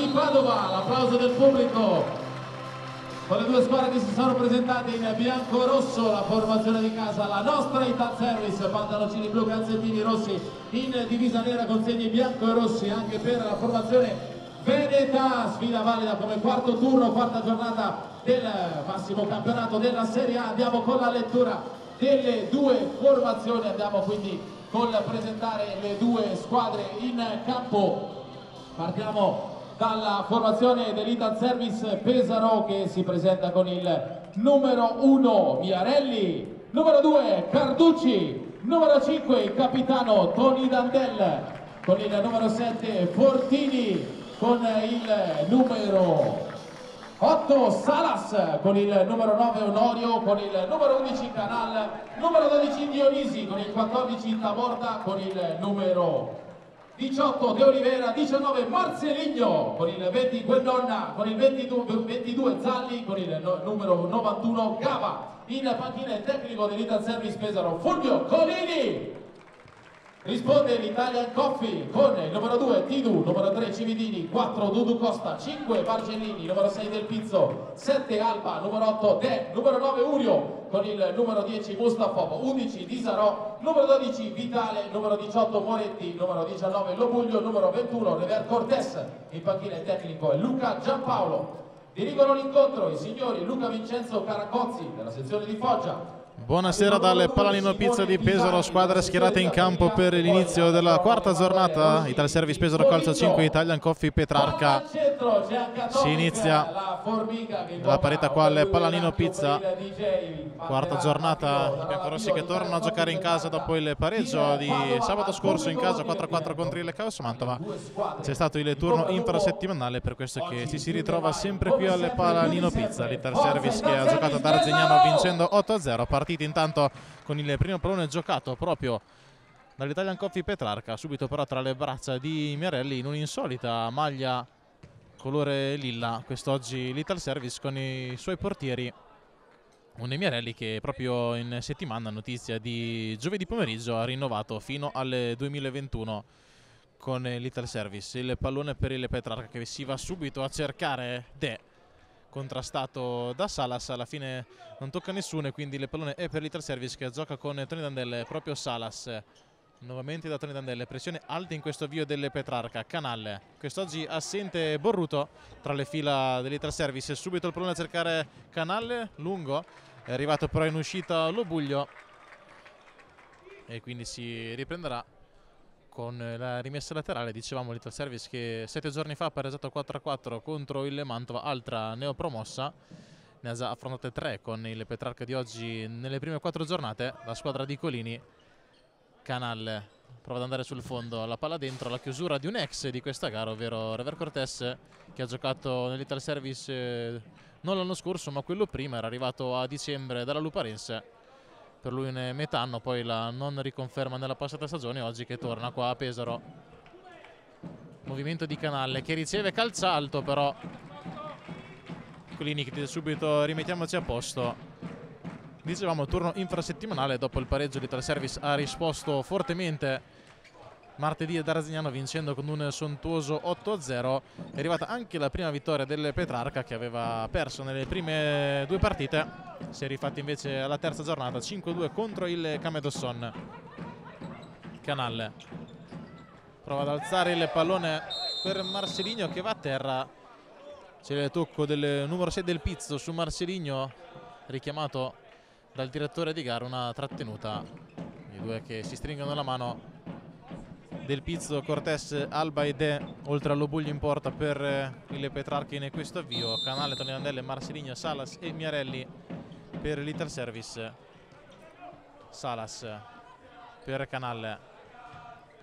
di Padova, l'applauso del pubblico. Con le due squadre che si sono presentate in bianco-rosso, la formazione di casa, la nostra Ital Service, pantaloncini blu, calzettini rossi, in divisa nera con segni bianco e rossi anche per la formazione Veneta, sfida valida come quarto turno, quarta giornata del massimo campionato della Serie A. Andiamo con la lettura delle due formazioni, andiamo quindi con presentare le due squadre in campo. Partiamo dalla formazione dell'Ital Service Pesaro che si presenta con il numero 1 Miarelli, numero 2 Carducci, numero 5 il capitano Tony Dandel, con il numero 7 Fortini, con il numero 8 Salas, con il numero 9 Onorio, con il numero 11 Canal, numero 12 Dionisi, con il 14 Taborda, con il numero 18 De Olivera, 19 Marceligno, con il 20 Guennonna, con il 22, 22 Zalli, con il no, numero 91 Gava, in panchina il tecnico dell'Ital Service Pesaro Fulvio Colini. Risponde l'Italian Coffee con il numero 2 Tidu, numero 3 Cividini, 4 Dudu Costa, 5 Bargellini, numero 6 Del Pizzo, 7 Alba, numero 8 De, numero 9 Urio con il numero 10 Mustafov, 11 Disarò, numero 12 Vitale, numero 18 Moretti, numero 19 Lobuglio, numero 21 Rever panchina il tecnico è Luca Giampaolo. Dirigono l'incontro i signori Luca Vincenzo Caracozzi della sezione di Foggia, Buonasera dalle Palanino Pizza di Pesaro, squadre schierate in campo per l'inizio della quarta giornata. Ital Service Pesaro calcio 5, Italian Coffee Petrarca. Si inizia la parete qua alle Palanino Pizza. Quarta giornata, i biancorossi che tornano a giocare in casa dopo il pareggio di sabato scorso in casa 4-4 contro il Caos Mantova. C'è stato il turno infrasettimanale per questo che ci si ritrova sempre qui alle Palanino Pizza. L'Ital Service che ha giocato ad Arzignano vincendo 8-0, partita intanto con il primo pallone giocato proprio dall'Italian Coffee Petrarca, subito però tra le braccia di Miarelli in un'insolita maglia colore lilla, quest'oggi l'Ital Service con i suoi portieri un Miarelli che proprio in settimana, notizia di giovedì pomeriggio, ha rinnovato fino al 2021 con l'Ital Service. Il pallone per il Petrarca che si va subito a cercare De, contrastato da Salas, alla fine non tocca nessuno e quindi il pallone è per l'Ital Service che gioca con Tony Dandelle, proprio Salas. Nuovamente da Tony Dandelle, pressione alta in questo avvio delle Petrarca, Canalle, quest'oggi assente Borruto tra le fila dell'Ital Service, subito il pallone a cercare Canalle, lungo, è arrivato però in uscita Lobuglio. E quindi si riprenderà con la rimessa laterale. Dicevamo l'Ital Service che sette giorni fa ha pareggiato 4-4 contro il Mantova, altra neopromossa. Ne ha già affrontate tre con il Petrarca di oggi nelle prime quattro giornate. La squadra di Colini, Canal prova ad andare sul fondo, la palla dentro, la chiusura di un ex di questa gara, ovvero Rever Cortés che ha giocato nell'Ital Service eh, non l'anno scorso ma quello prima, era arrivato a dicembre dalla Luparense per lui in metà anno, poi la non riconferma nella passata stagione, oggi che torna qua a Pesaro. Movimento di Canalle che riceve calcialto però Colini che dice subito rimettiamoci a posto. Dicevamo turno infrasettimanale dopo il pareggio di Tal Service ha risposto fortemente martedì ad Arzignano vincendo con un sontuoso 8-0 è arrivata anche la prima vittoria del Petrarca che aveva perso nelle prime due partite. Si è rifatta invece alla terza giornata 5-2 contro il Camedosson. Canalle prova ad alzare il pallone per Marceligno che va a terra. C'è il tocco del numero 6 del Pizzo su Marceligno richiamato dal direttore di gara una trattenuta. I due che si stringono la mano del Pizzo, Cortés, Alba e De oltre all'Obuglio in porta per eh, il Petrarca in questo avvio Canale, Tonellandelle, Marceligno, Salas e Miarelli per l'Ital Service. Salas per Canale.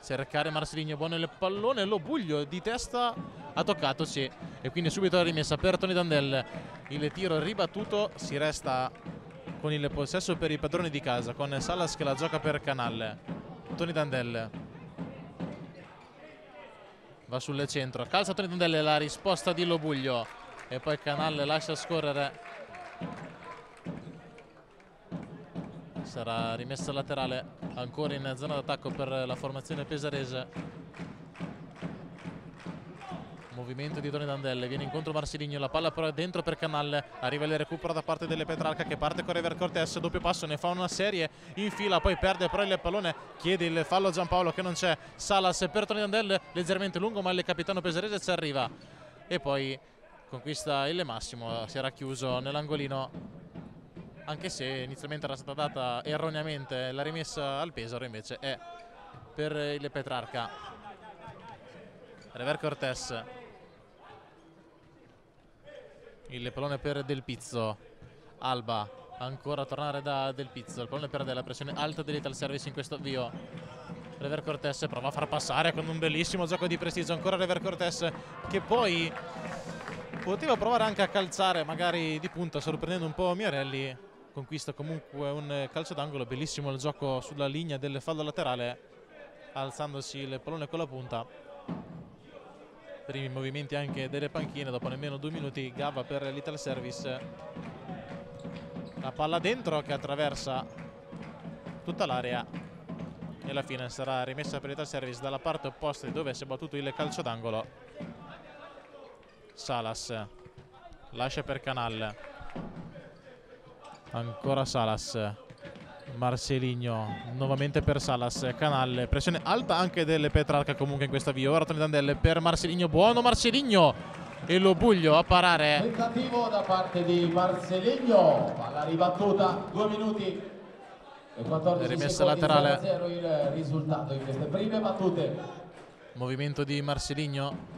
Cercare Marceligno buono il pallone Lobuglio di testa ha toccato sì. E quindi subito la rimessa per Tony Dandel il tiro ribattuto si resta con il possesso per i padroni di casa con Salas che la gioca per Canale. Tony Dandel va sul centro. Calza Dandel la risposta di Lobuglio. E poi Canale lascia scorrere. Sarà rimessa laterale ancora in zona d'attacco per la formazione pesarese movimento di Tony Dandelle viene incontro Marsiligno la palla però dentro per Canalle arriva il recupero da parte delle Petrarca che parte con Rever Cortés doppio passo ne fa una serie in fila poi perde però il pallone chiede il fallo a Giampaolo che non c'è Salas per Tony Dandelle leggermente lungo ma il capitano pesarese ci arriva. E poi conquista il Massimo si era chiuso nell'angolino anche se inizialmente era stata data erroneamente la rimessa al Pesaro invece è per il Petrarca. Rever Cortés il pallone per Del Pizzo. Alba ancora a tornare da Del Pizzo. Il pallone perde la pressione alta dell'Ital Service in questo avvio. Rever Cortés prova a far passare con un bellissimo gioco di prestigio. Ancora Rever Cortés che poi poteva provare anche a calzare magari di punta sorprendendo un po' Miarelli. Conquista comunque un calcio d'angolo bellissimo il gioco sulla linea del fallo laterale alzandosi il pallone con la punta primi movimenti anche delle panchine dopo nemmeno due minuti Gava per l'Ital Service. La palla dentro che attraversa tutta l'area e alla fine sarà rimessa per l'Ital Service dalla parte opposta dove si è battuto il calcio d'angolo. Salas lascia per Canal. Ancora Salas Marceligno nuovamente per Salas Canalle pressione alta anche delle Petrarca comunque in questa via. Ora Tony Dandelle per Marceligno buono Marceligno e lo buglio a parare. Tentativo da parte di Marceligno palla ribattuta due minuti e 14 rimessa laterale. 0 il risultato in queste prime battute. Movimento di Marceligno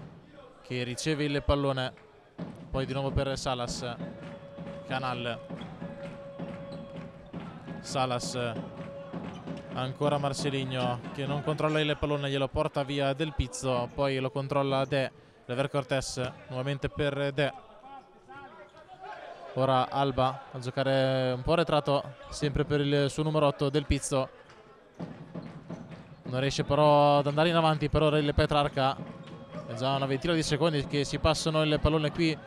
che riceve il pallone. Poi di nuovo per Salas Canal Salas ancora Marceligno che non controlla il pallone glielo porta via Del Pizzo poi lo controlla De Lever Cortés nuovamente per De. Ora Alba a giocare un po' retrato sempre per il suo numero 8 Del Pizzo. Non riesce però ad andare in avanti per ora il Petrarca è già una ventina di secondi che si passano il pallone qui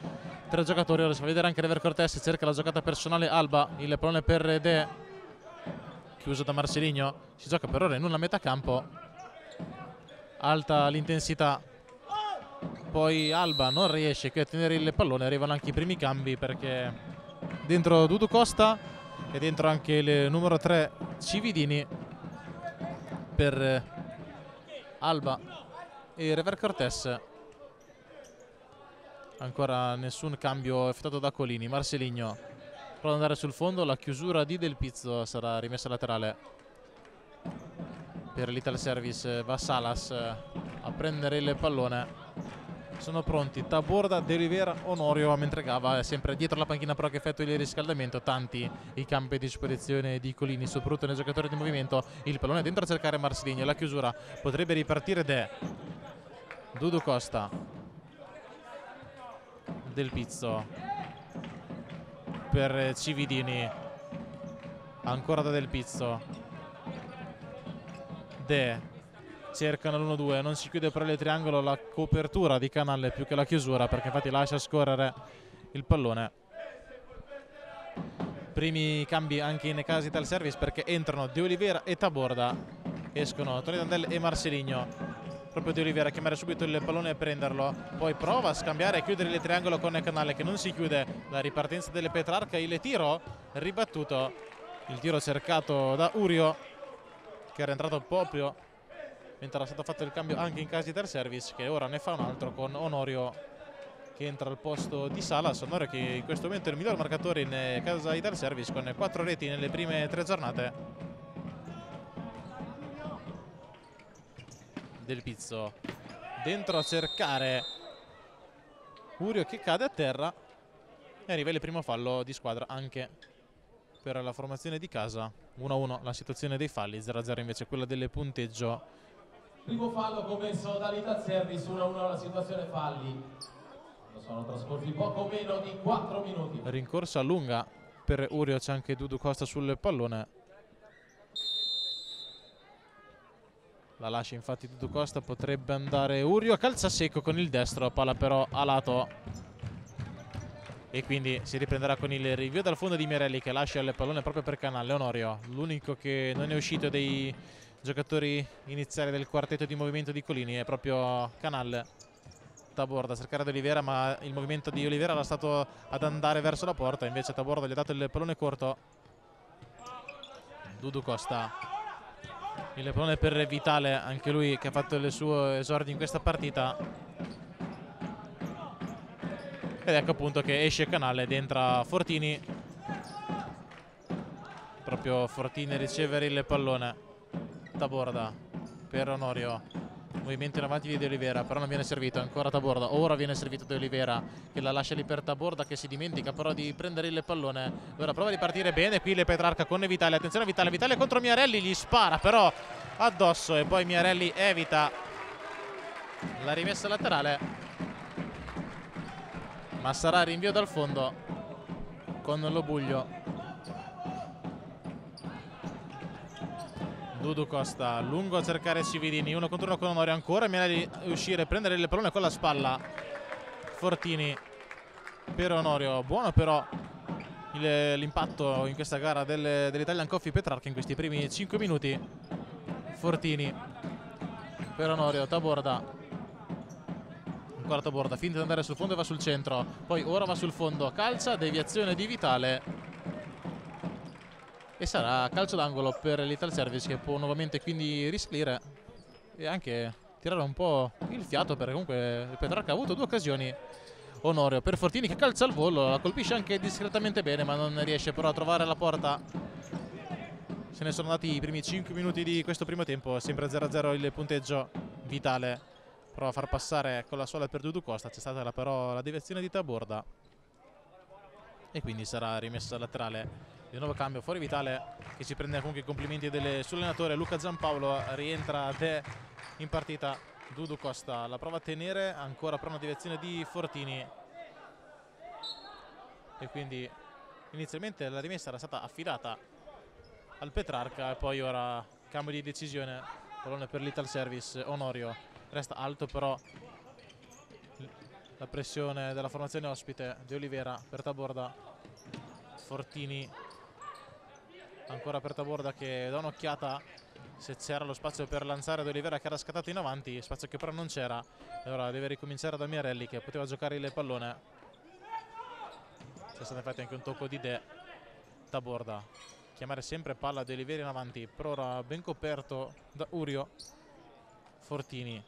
tre giocatori. Ora si fa vedere anche Lever Cortés cerca la giocata personale Alba il pallone per De chiuso da Marceligno si gioca per ora in una metà campo. Alta l'intensità. Poi Alba non riesce qui a tenere il pallone arrivano anche i primi cambi perché dentro Dudu Costa e dentro anche il numero 3 Cividini per Alba e Rever Cortés ancora nessun cambio effettuato da Colini. Marceligno prova ad andare sul fondo la chiusura di Del Pizzo sarà rimessa laterale. Per l'Ital Service va Salas a prendere il pallone. Sono pronti Taborda, De Rivera, Onorio mentre Gava è sempre dietro la panchina però che effettua il riscaldamento. Tanti i campi a disposizione di Colini soprattutto nei giocatori di movimento. Il pallone dentro a cercare Marsiligno la chiusura potrebbe ripartire De. Dudu Costa. Del Pizzo per Cividini. Ancora da Del Pizzo. De. Cercano l'1-2 non si chiude però il triangolo. La copertura di Canalle più che la chiusura perché infatti lascia scorrere il pallone. Primi cambi anche in casi del service perché entrano De Oliveira e Taborda. Escono Tony Dandel e Marceligno proprio di Oliveira a chiamare subito il pallone e prenderlo. Poi prova a scambiare e chiudere il triangolo con canale che non si chiude. La ripartenza delle Petrarca il tiro ribattuto il tiro cercato da Urio che era entrato proprio mentre era stato fatto il cambio anche in casi del service che ora ne fa un altro con Onorio che entra al posto di Salas Onorio che in questo momento è il miglior marcatore in casa Ital Service con quattro reti nelle prime tre giornate del Pizzo. Dentro a cercare Urio che cade a terra e arriva il primo fallo di squadra anche per la formazione di casa. 1-1 la situazione dei falli 0-0 invece quella del punteggio. Primo fallo commesso dall'Ital Service 1-1 la situazione falli. Sono trascorsi poco meno di 4 minuti. Rincorsa lunga per Urio c'è anche Dudu Costa sul pallone La lascia infatti Dudu Costa, potrebbe andare Urio, calza secco con il destro, palla però a lato. E quindi si riprenderà con il rinvio dal fondo di Mirelli che lascia il pallone proprio per Canale. Onorio l'unico che non è uscito dei giocatori iniziali del quartetto di movimento di Colini è proprio Canal Taborda a cercare di Olivera ma il movimento di Olivera era stato ad andare verso la porta invece Taborda gli ha dato il pallone corto. Dudu Costa il pallone per Vitale anche lui che ha fatto il suo esordio in questa partita. Ed ecco appunto che esce canale ed entra Fortini. Proprio Fortini a ricevere il pallone Taborda per Onorio movimento in avanti di Olivera però non viene servito ancora Taborda. Ora viene servito De Olivera che la lascia lì per Taborda che si dimentica però di prendere il pallone. Ora prova di partire bene qui le Petrarca con Vitale attenzione a Vitale Vitale contro Miarelli gli spara però addosso e poi Miarelli evita la rimessa laterale. Ma sarà rinvio dal fondo con Lobuglio Dudu Costa lungo a cercare Cividini uno contro uno con Onorio ancora Miele di uscire prendere il pallone con la spalla. Fortini per Onorio buono però l'impatto in questa gara del, dell'Italian Coffee Petrarca in questi primi 5 minuti. Fortini per Onorio Taborda quarta borda, finta di andare sul fondo e va sul centro, poi ora va sul fondo, calcia, deviazione di Vitale e sarà calcio d'angolo per l'Ital Service che può nuovamente quindi risalire e anche tirare un po' il fiato perché comunque il Petrarca ha avuto due occasioni Onorio per Fortini che calza al volo, la colpisce anche discretamente bene ma non riesce però a trovare la porta. Se ne sono andati i primi 5 minuti di questo primo tempo sempre 0-0 il punteggio. Vitale prova a far passare con la sola per Dudu Costa c'è stata però la deviazione di Taborda. E quindi sarà rimessa laterale di nuovo cambio fuori Vitale che si prende comunque i complimenti del Luca Giampaolo rientra De in partita. Dudu Costa la prova a tenere ancora però una deviazione di Fortini. E quindi inizialmente la rimessa era stata affidata al Petrarca e poi ora cambio di decisione. Pallone per l'Ital Service Onorio resta alto però la pressione della formazione ospite di Olivera per Taborda. Fortini ancora per Taborda che dà un'occhiata se c'era lo spazio per lanciare di Olivera che era scattato in avanti spazio che però non c'era. E ora deve ricominciare da Miarelli che poteva giocare il pallone. C'è stato infatti anche un tocco di De Taborda chiamare sempre palla di Olivera in avanti per ora ben coperto da Urio Fortini.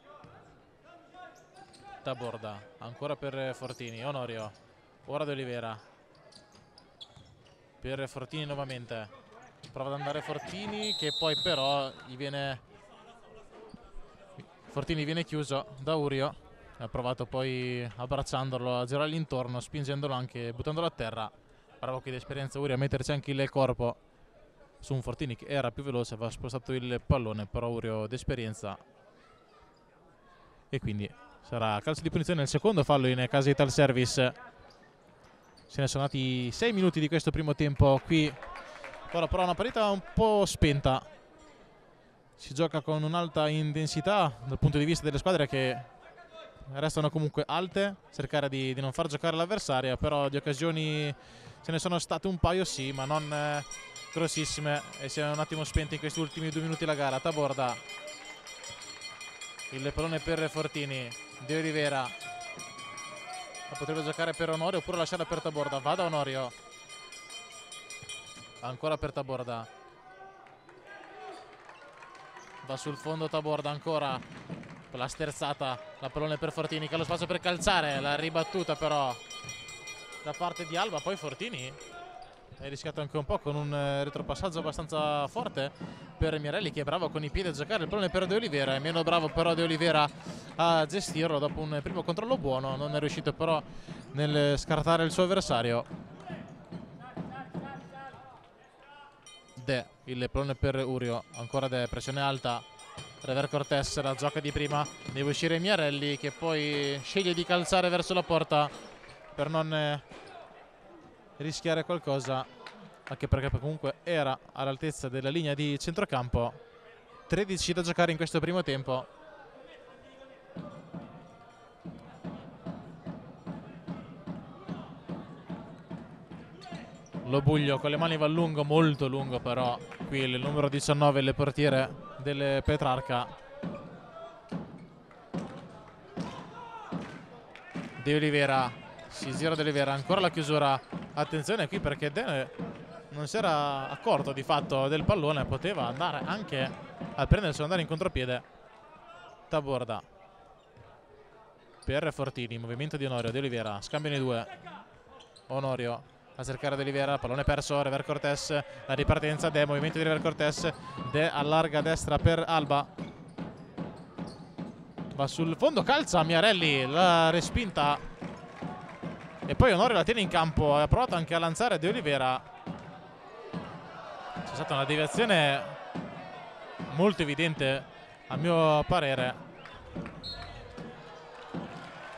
Taborda ancora per Fortini Onorio. Ora De Olivera per Fortini nuovamente prova ad andare Fortini che poi però gli viene Fortini viene chiuso da Urio. Ha provato poi abbracciandolo a girargli intorno spingendolo anche buttandolo a terra. Bravo qui l'esperienza Urio a metterci anche il corpo su un Fortini che era più veloce aveva spostato il pallone però Urio d'esperienza e quindi sarà calcio di punizione nel secondo fallo in casa Ital Service. Se ne sono andati 6 minuti di questo primo tempo qui ora però una partita un po' spenta. Si gioca con un'alta intensità dal punto di vista delle squadre che restano comunque alte cercare di, di non far giocare l'avversaria però di occasioni ce ne sono state un paio sì ma non eh, grossissime e si è un attimo spenti in questi ultimi due minuti la gara. Taborda il pallone per Fortini De Rivera. La potrebbe giocare per Onorio oppure lasciare per Taborda va da Onorio ancora per Taborda. Va sul fondo Taborda ancora. La sterzata. La pallone per Fortini che ha lo spazio per calciare la ribattuta però da parte di Alba. Poi Fortini è rischiato anche un po' con un eh, retropassaggio abbastanza forte per Mirelli che è bravo con i piedi a giocare. Il pallone per De Olivera è meno bravo però De Olivera a gestirlo dopo un primo controllo buono. Non è riuscito però nel scartare il suo avversario De il pallone per Urio. Ancora De pressione alta. Rever Cortés la gioca di prima. Deve uscire Mirelli che poi sceglie di calzare verso la porta per non eh, rischiare qualcosa. Anche perché comunque era all'altezza della linea di centrocampo. 13 da giocare in questo primo tempo Lo Buglio con le mani va lungo, molto lungo però. Qui il numero 19, le portiere del Petrarca. De Oliveira, si gira De Oliveira, ancora la chiusura. Attenzione qui perché Dene non si era accorto di fatto del pallone, poteva andare anche a prendersi andare in contropiede. Taborda per Fortini, movimento di Onorio, De Oliveira, scambiano i due. Onorio a cercare De Oliveira, pallone perso, Rever Cortés, la ripartenza, De, movimento di Rever Cortés, De allarga a destra per Alba. Va sul fondo, calza Miarelli, la respinta. E poi Onorio la tiene in campo, ha provato anche a lanciare De Oliveira. C'è stata una deviazione molto evidente a mio parere.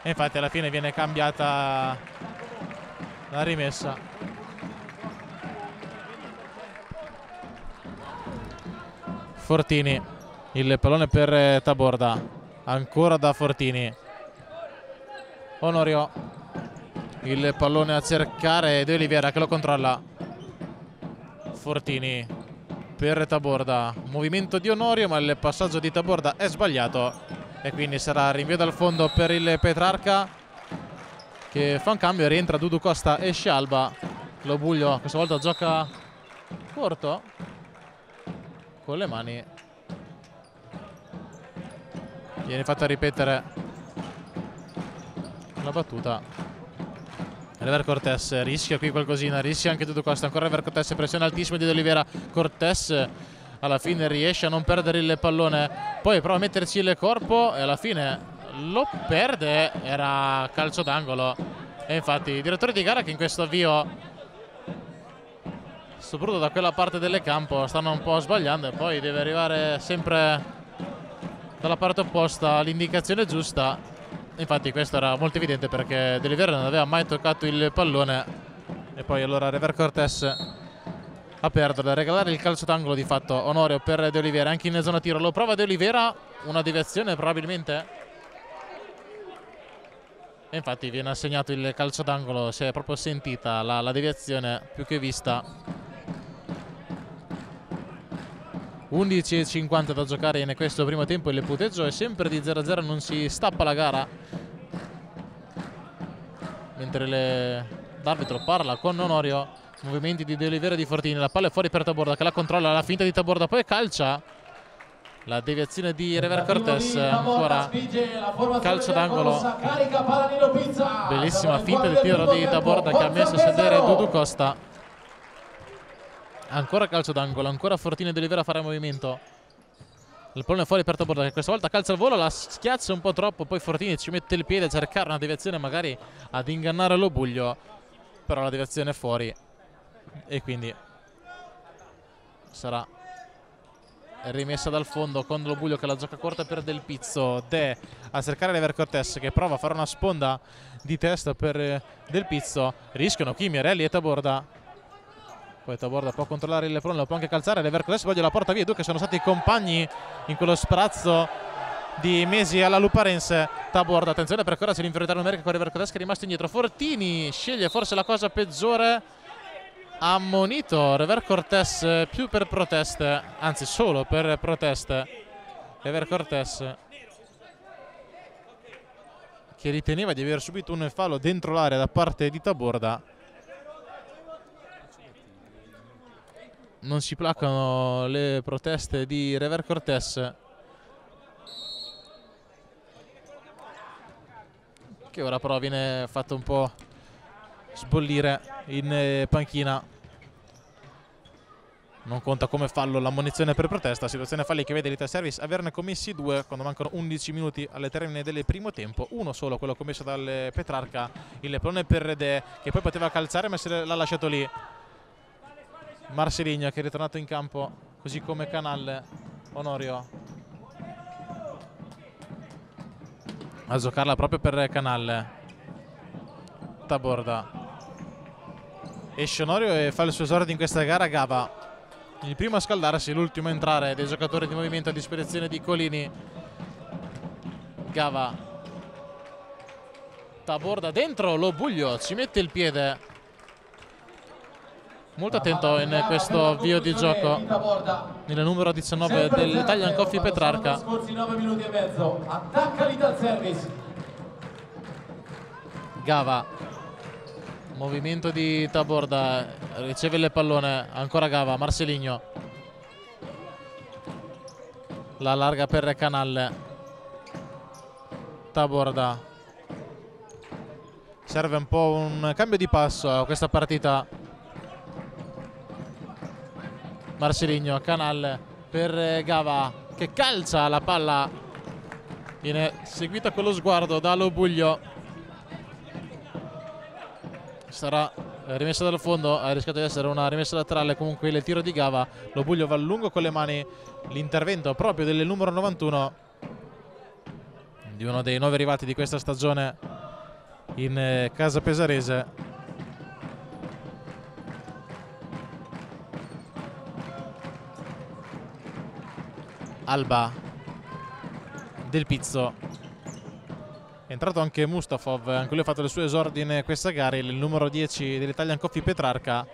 E infatti alla fine viene cambiata la rimessa Fortini. Il pallone per eh, Taborda. Ancora da Fortini. Onorio. Il pallone a cercare De Oliveira che lo controlla. Fortini per Taborda. Movimento di Onorio ma il passaggio di Taborda è sbagliato. E quindi sarà rinvio dal fondo per il Petrarca che fa un cambio, rientra Dudu Costa e Scialba. Lo Buglio questa volta gioca corto con le mani. Viene fatta ripetere la battuta. Rever Cortés rischia qui qualcosina, rischia anche Dudu Costa, ancora Rever Cortés, pressione altissima di Oliveira. Cortés alla fine riesce a non perdere il pallone, poi prova a metterci il corpo e alla fine lo perde, era calcio d'angolo. E infatti i direttori di gara che in questo avvio, soprattutto da quella parte del campo, stanno un po' sbagliando e poi deve arrivare sempre dalla parte opposta l'indicazione giusta. Infatti questo era molto evidente perché Delivery non aveva mai toccato il pallone e poi allora Rever Cortés a perdere, a regalare il calcio d'angolo di fatto Onorio per De Oliveira anche in zona tiro, lo prova De Oliveira, una deviazione probabilmente e infatti viene assegnato il calcio d'angolo, si è proprio sentita la, la deviazione più che vista. 11.50 da giocare in questo primo tempo, il puteggio è sempre di 0-0, non si stappa la gara. Mentre l'arbitro parla con Onorio, movimenti di De e di Fortini, la palla è fuori per Taborda che la controlla, la finta di Taborda, poi calcia la deviazione di Rever Cortés ancora calcio d'angolo. Bellissima finta di tiro di Taborda che ha messo a sedere Dudu Costa. Ancora calcio d'angolo ancora Fortini di Olivera a fare movimento. Il pallone fuori per Taborda che questa volta calza il volo la schiaccia un po' troppo poi Fortini ci mette il piede a cercare una deviazione magari ad ingannare Lobuglio però la deviazione è fuori. E quindi sarà rimessa dal fondo con Lobuglio che la gioca corta per Del Pizzo. De a cercare Lever Cortés che prova a fare una sponda di testa per eh, Del Pizzo. Rischiano qui Mirelli e Taborda. Poi Taborda può controllare il pallone lo può anche calzare. Lever Cortés voglio la porta via. Due che sono stati compagni in quello sprazzo di mesi alla Luparense. Taborda attenzione perché ora c'è l'inferiorità numerica con Lever Cortés che è rimasto indietro. Fortini sceglie forse la cosa peggiore ammonito Rever Cortés più per proteste, anzi solo per proteste. Rever Cortés che riteneva di aver subito un fallo dentro l'area da parte di Taborda. Non si placano le proteste di Rever Cortés. Che ora però viene fatto un po' sbollire in eh, panchina. Non conta come fallo l'ammonizione per protesta. Situazione falli che vede l'Italia Service averne commessi due quando mancano 11 minuti alle termine del primo tempo. Uno solo quello commesso dal Petrarca il pallone per Rede che poi poteva calzare ma l'ha lasciato lì. Marceligno che è ritornato in campo così come Canalle Onorio. A giocarla proprio per Canalle Taborda esce Onorio e fa il suo esordio in questa gara. Gava il primo a scaldarsi l'ultimo a entrare dei giocatori di movimento a disposizione di Colini. Gava Taborda dentro lo buglio ci mette il piede. Molto attento in questo avvio di gioco. Nel numero 19 dell'Italian Coffee Petrarca. Gava movimento di Taborda riceve il pallone ancora Gava Marceligno la larga per Canalle Taborda serve un po' un cambio di passo a questa partita. Marceligno, Canal per Gava che calcia la palla. Viene seguita con lo sguardo da Lobuglio sarà rimessa dal fondo ha rischiato di essere una rimessa laterale comunque il tiro di Gava Lobuglio va a lungo con le mani l'intervento proprio del numero 91 di uno dei nuovi arrivati di questa stagione in eh, casa pesarese. Alba del Pizzo è entrato anche Mustafov anche lui ha fatto le sue esordi in questa gara il numero 10 dell'Italian Coffee Petrarca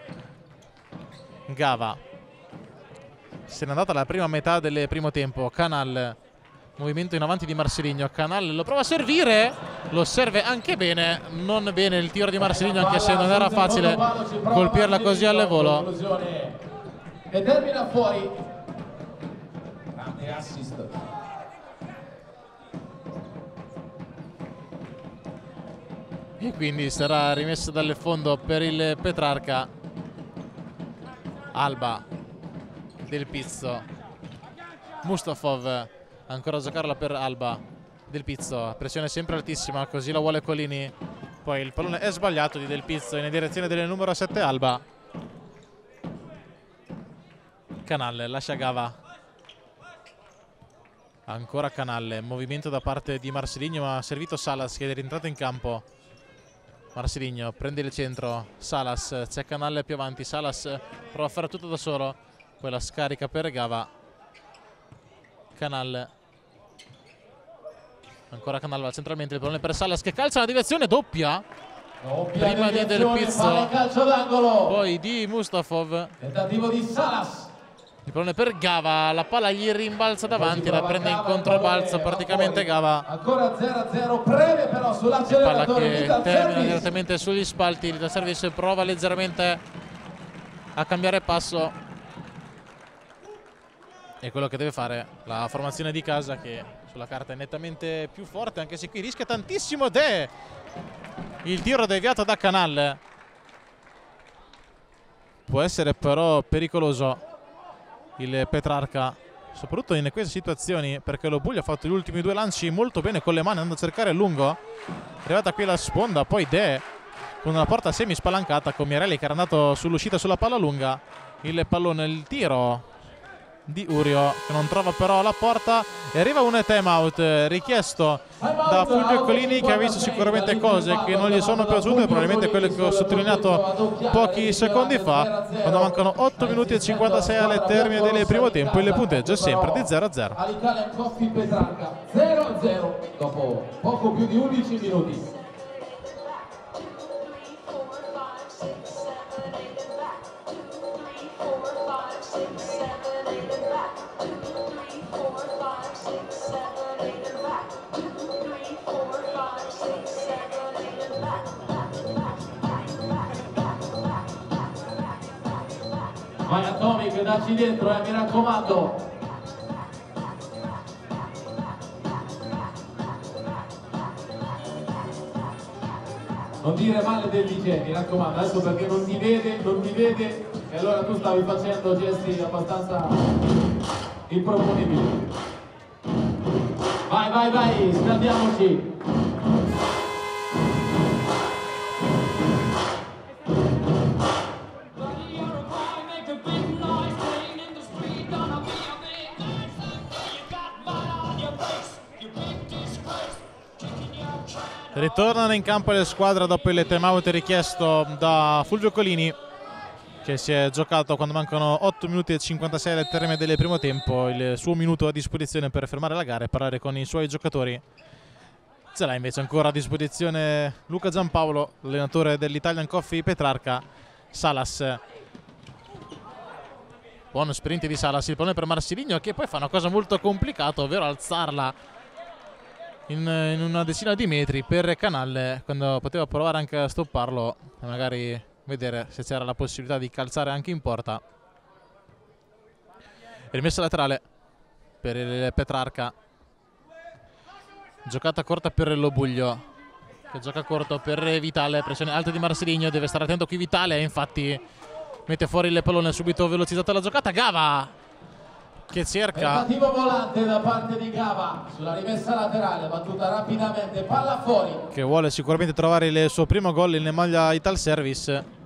Gava. Se n'è andata la prima metà del primo tempo Canal movimento in avanti di Marceligno Canal lo prova a servire lo serve anche bene non bene il tiro di Marceligno anche se non era facile colpirla così al volo. E termina fuori. E assist. E quindi sarà rimessa dal fondo per il Petrarca. Alba del Pizzo. Mustafov ancora a giocarla per Alba del Pizzo. Pressione sempre altissima, così la vuole Colini. Poi il pallone è sbagliato di Del Pizzo in direzione del numero 7 Alba. Canale lascia Gava Ancora Canalle, movimento da parte di Marceligno ma ha servito Salas che è rientrato in campo. Marceligno prende il centro, Salas, c'è Canalle più avanti, Salas prova a fare tutto da solo, poi la scarica per Gava. Canalle. Ancora Canalva centralmente, il pallone per Salas che calcia la direzione doppia. doppia Prima di Del Pizzo, poi di Mustafov. Tentativo di Salas. Il pallone per Gava, la palla gli rimbalza davanti, la prende in controbalzo praticamente Gava. Ancora 0-0, preme però sull'acceleratore. Palla che termina direttamente sugli spalti, il service prova leggermente a cambiare passo. E quello che deve fare la formazione di casa che sulla carta è nettamente più forte, anche se qui rischia tantissimo De. Il tiro deviato da Canal. Può essere però pericoloso il Petrarca soprattutto in queste situazioni perché lo Puglia ha fatto gli ultimi due lanci molto bene con le mani andando a cercare lungo. È arrivata qui la sponda poi De con una porta semi spalancata con Mirelli che era andato sull'uscita sulla palla lunga. Il pallone, il tiro di Urio che non trova però la porta e arriva un time out eh, richiesto da Fulvio Colini che ha visto sicuramente cose che non gli sono piaciute probabilmente quelle che ho sottolineato pochi secondi fa quando mancano 8 minuti e 56 al termine del primo tempo il punteggio è sempre di 0 a 0 all'Italia Coffee Petrarca 0 a 0 dopo poco più di 11 minuti. Vai Dacci dentro, eh, mi raccomando. Non dire male del DJ, mi raccomando, adesso perché non ti vede, non ti vede e allora tu stavi facendo gesti abbastanza improponibili. Vai, vai, vai, scaldiamoci. Ritornano in campo le squadre dopo il timeout richiesto da Fulvio Colini che si è giocato quando mancano 8 minuti e 56 al termine del primo tempo il suo minuto a disposizione per fermare la gara e parlare con i suoi giocatori. Ce l'ha invece ancora a disposizione Luca Giampaolo allenatore dell'Italian Coffee Petrarca Salas. Buono sprint di Salas il pallone per Marsiligno che poi fa una cosa molto complicata ovvero alzarla in, in, una decina di metri per Canalle quando poteva provare anche a stopparlo e magari vedere se c'era la possibilità di calzare anche in porta. Rimessa laterale per il Petrarca. Giocata corta per Lobuglio che gioca corto per Vitale pressione alta di Marsiligno deve stare attento qui Vitale infatti mette fuori il pallone subito velocizzata la giocata Gava che cerca tentativo volante da parte di Gava. Sulla rimessa laterale battuta rapidamente palla fuori. che vuole sicuramente trovare il suo primo gol in maglia Ital Service.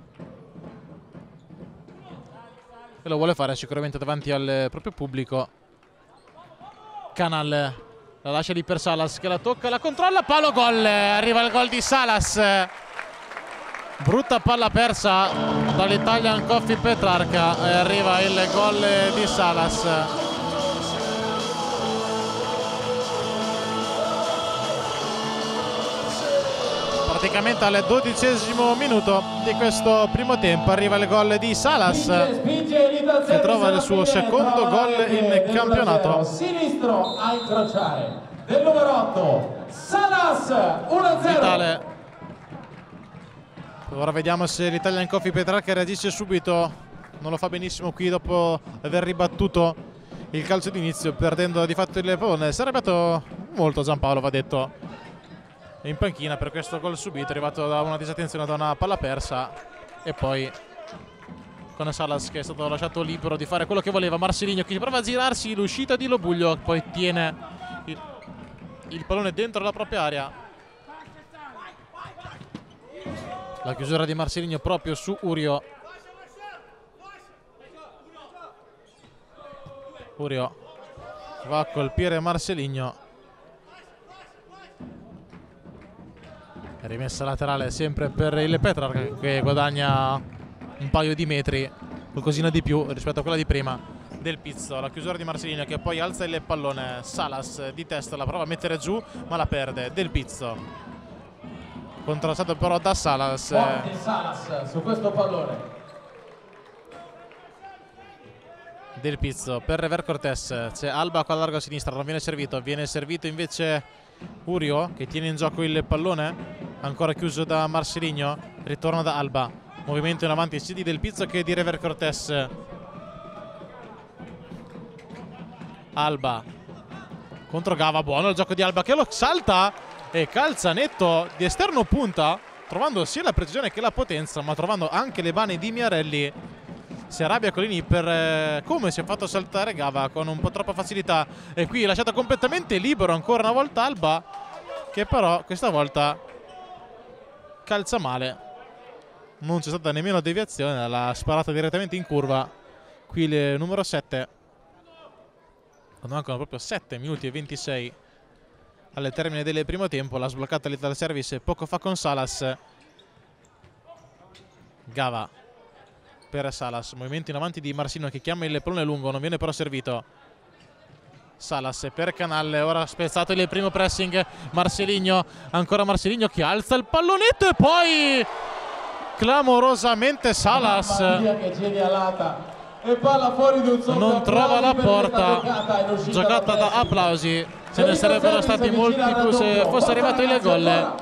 E lo vuole fare sicuramente davanti al proprio pubblico. Canal la lascia lì per Salas che la tocca, la controlla, palo gol. Arriva il gol di Salas brutta palla persa dall'Italian Coffee Petrarca e arriva il gol di Salas. Praticamente al dodicesimo minuto di questo primo tempo arriva il gol di Salas che trova il suo secondo gol in campionato. Sinistro a incrociare. Del numero 8 Salas 1-0 Ora vediamo se l'Italian Coffee Petrarca reagisce subito. Non lo fa benissimo qui dopo aver ribattuto il calcio d'inizio perdendo di fatto il pallone. Si è arrabbiato molto Giampaolo, va detto, in panchina per questo gol subito, arrivato da una disattenzione da una palla persa e poi con Salas che è stato lasciato libero di fare quello che voleva. Marceligno che prova a girarsi, l'uscita di Lobuglio, poi tiene il, il pallone dentro la propria area la chiusura di Marceligno proprio su Urio. Urio va a colpire Marceligno rimessa laterale sempre per il Petrarca che guadagna un paio di metri qualcosina di più rispetto a quella di prima del Pizzo. La chiusura di Marceligno che poi alza il pallone. Salas di testa la prova a mettere giù ma la perde del Pizzo contrastato però da Salas. Forte Salas su questo pallone. Del Pizzo per Rever Cortés. C'è Alba qua a largo a sinistra, non viene servito. Viene servito invece Urio che tiene in gioco il pallone. Ancora chiuso da Marceligno. Ritorno da Alba. Movimento in avanti sia di Del Pizzo che di Rever Cortés. Alba contro Gava. Buono il gioco di Alba che lo salta e calza netto di esterno punta trovando sia la precisione che la potenza ma trovando anche le mani di Miarelli. Si arrabbia Colini per eh, come si è fatto saltare Gava con un po' troppa facilità. E qui lasciata completamente libero ancora una volta Alba che però questa volta calza male. Non c'è stata nemmeno deviazione l'ha sparata direttamente in curva. Qui il numero 7 quando mancano proprio 7 minuti e 26 al termine del primo tempo. L'ha sbloccata l'Ital Service poco fa con Salas. Gava per Salas. Movimento in avanti di Marsino che chiama il pallone lungo, non viene però servito. Salas per Canale, ora spezzato il primo pressing. Marceligno, ancora Marceligno che alza il pallonetto e poi clamorosamente Salas. Non trova la porta, giocata da applausi. Ce ne sarebbero stati molti più se fosse arrivato il gol.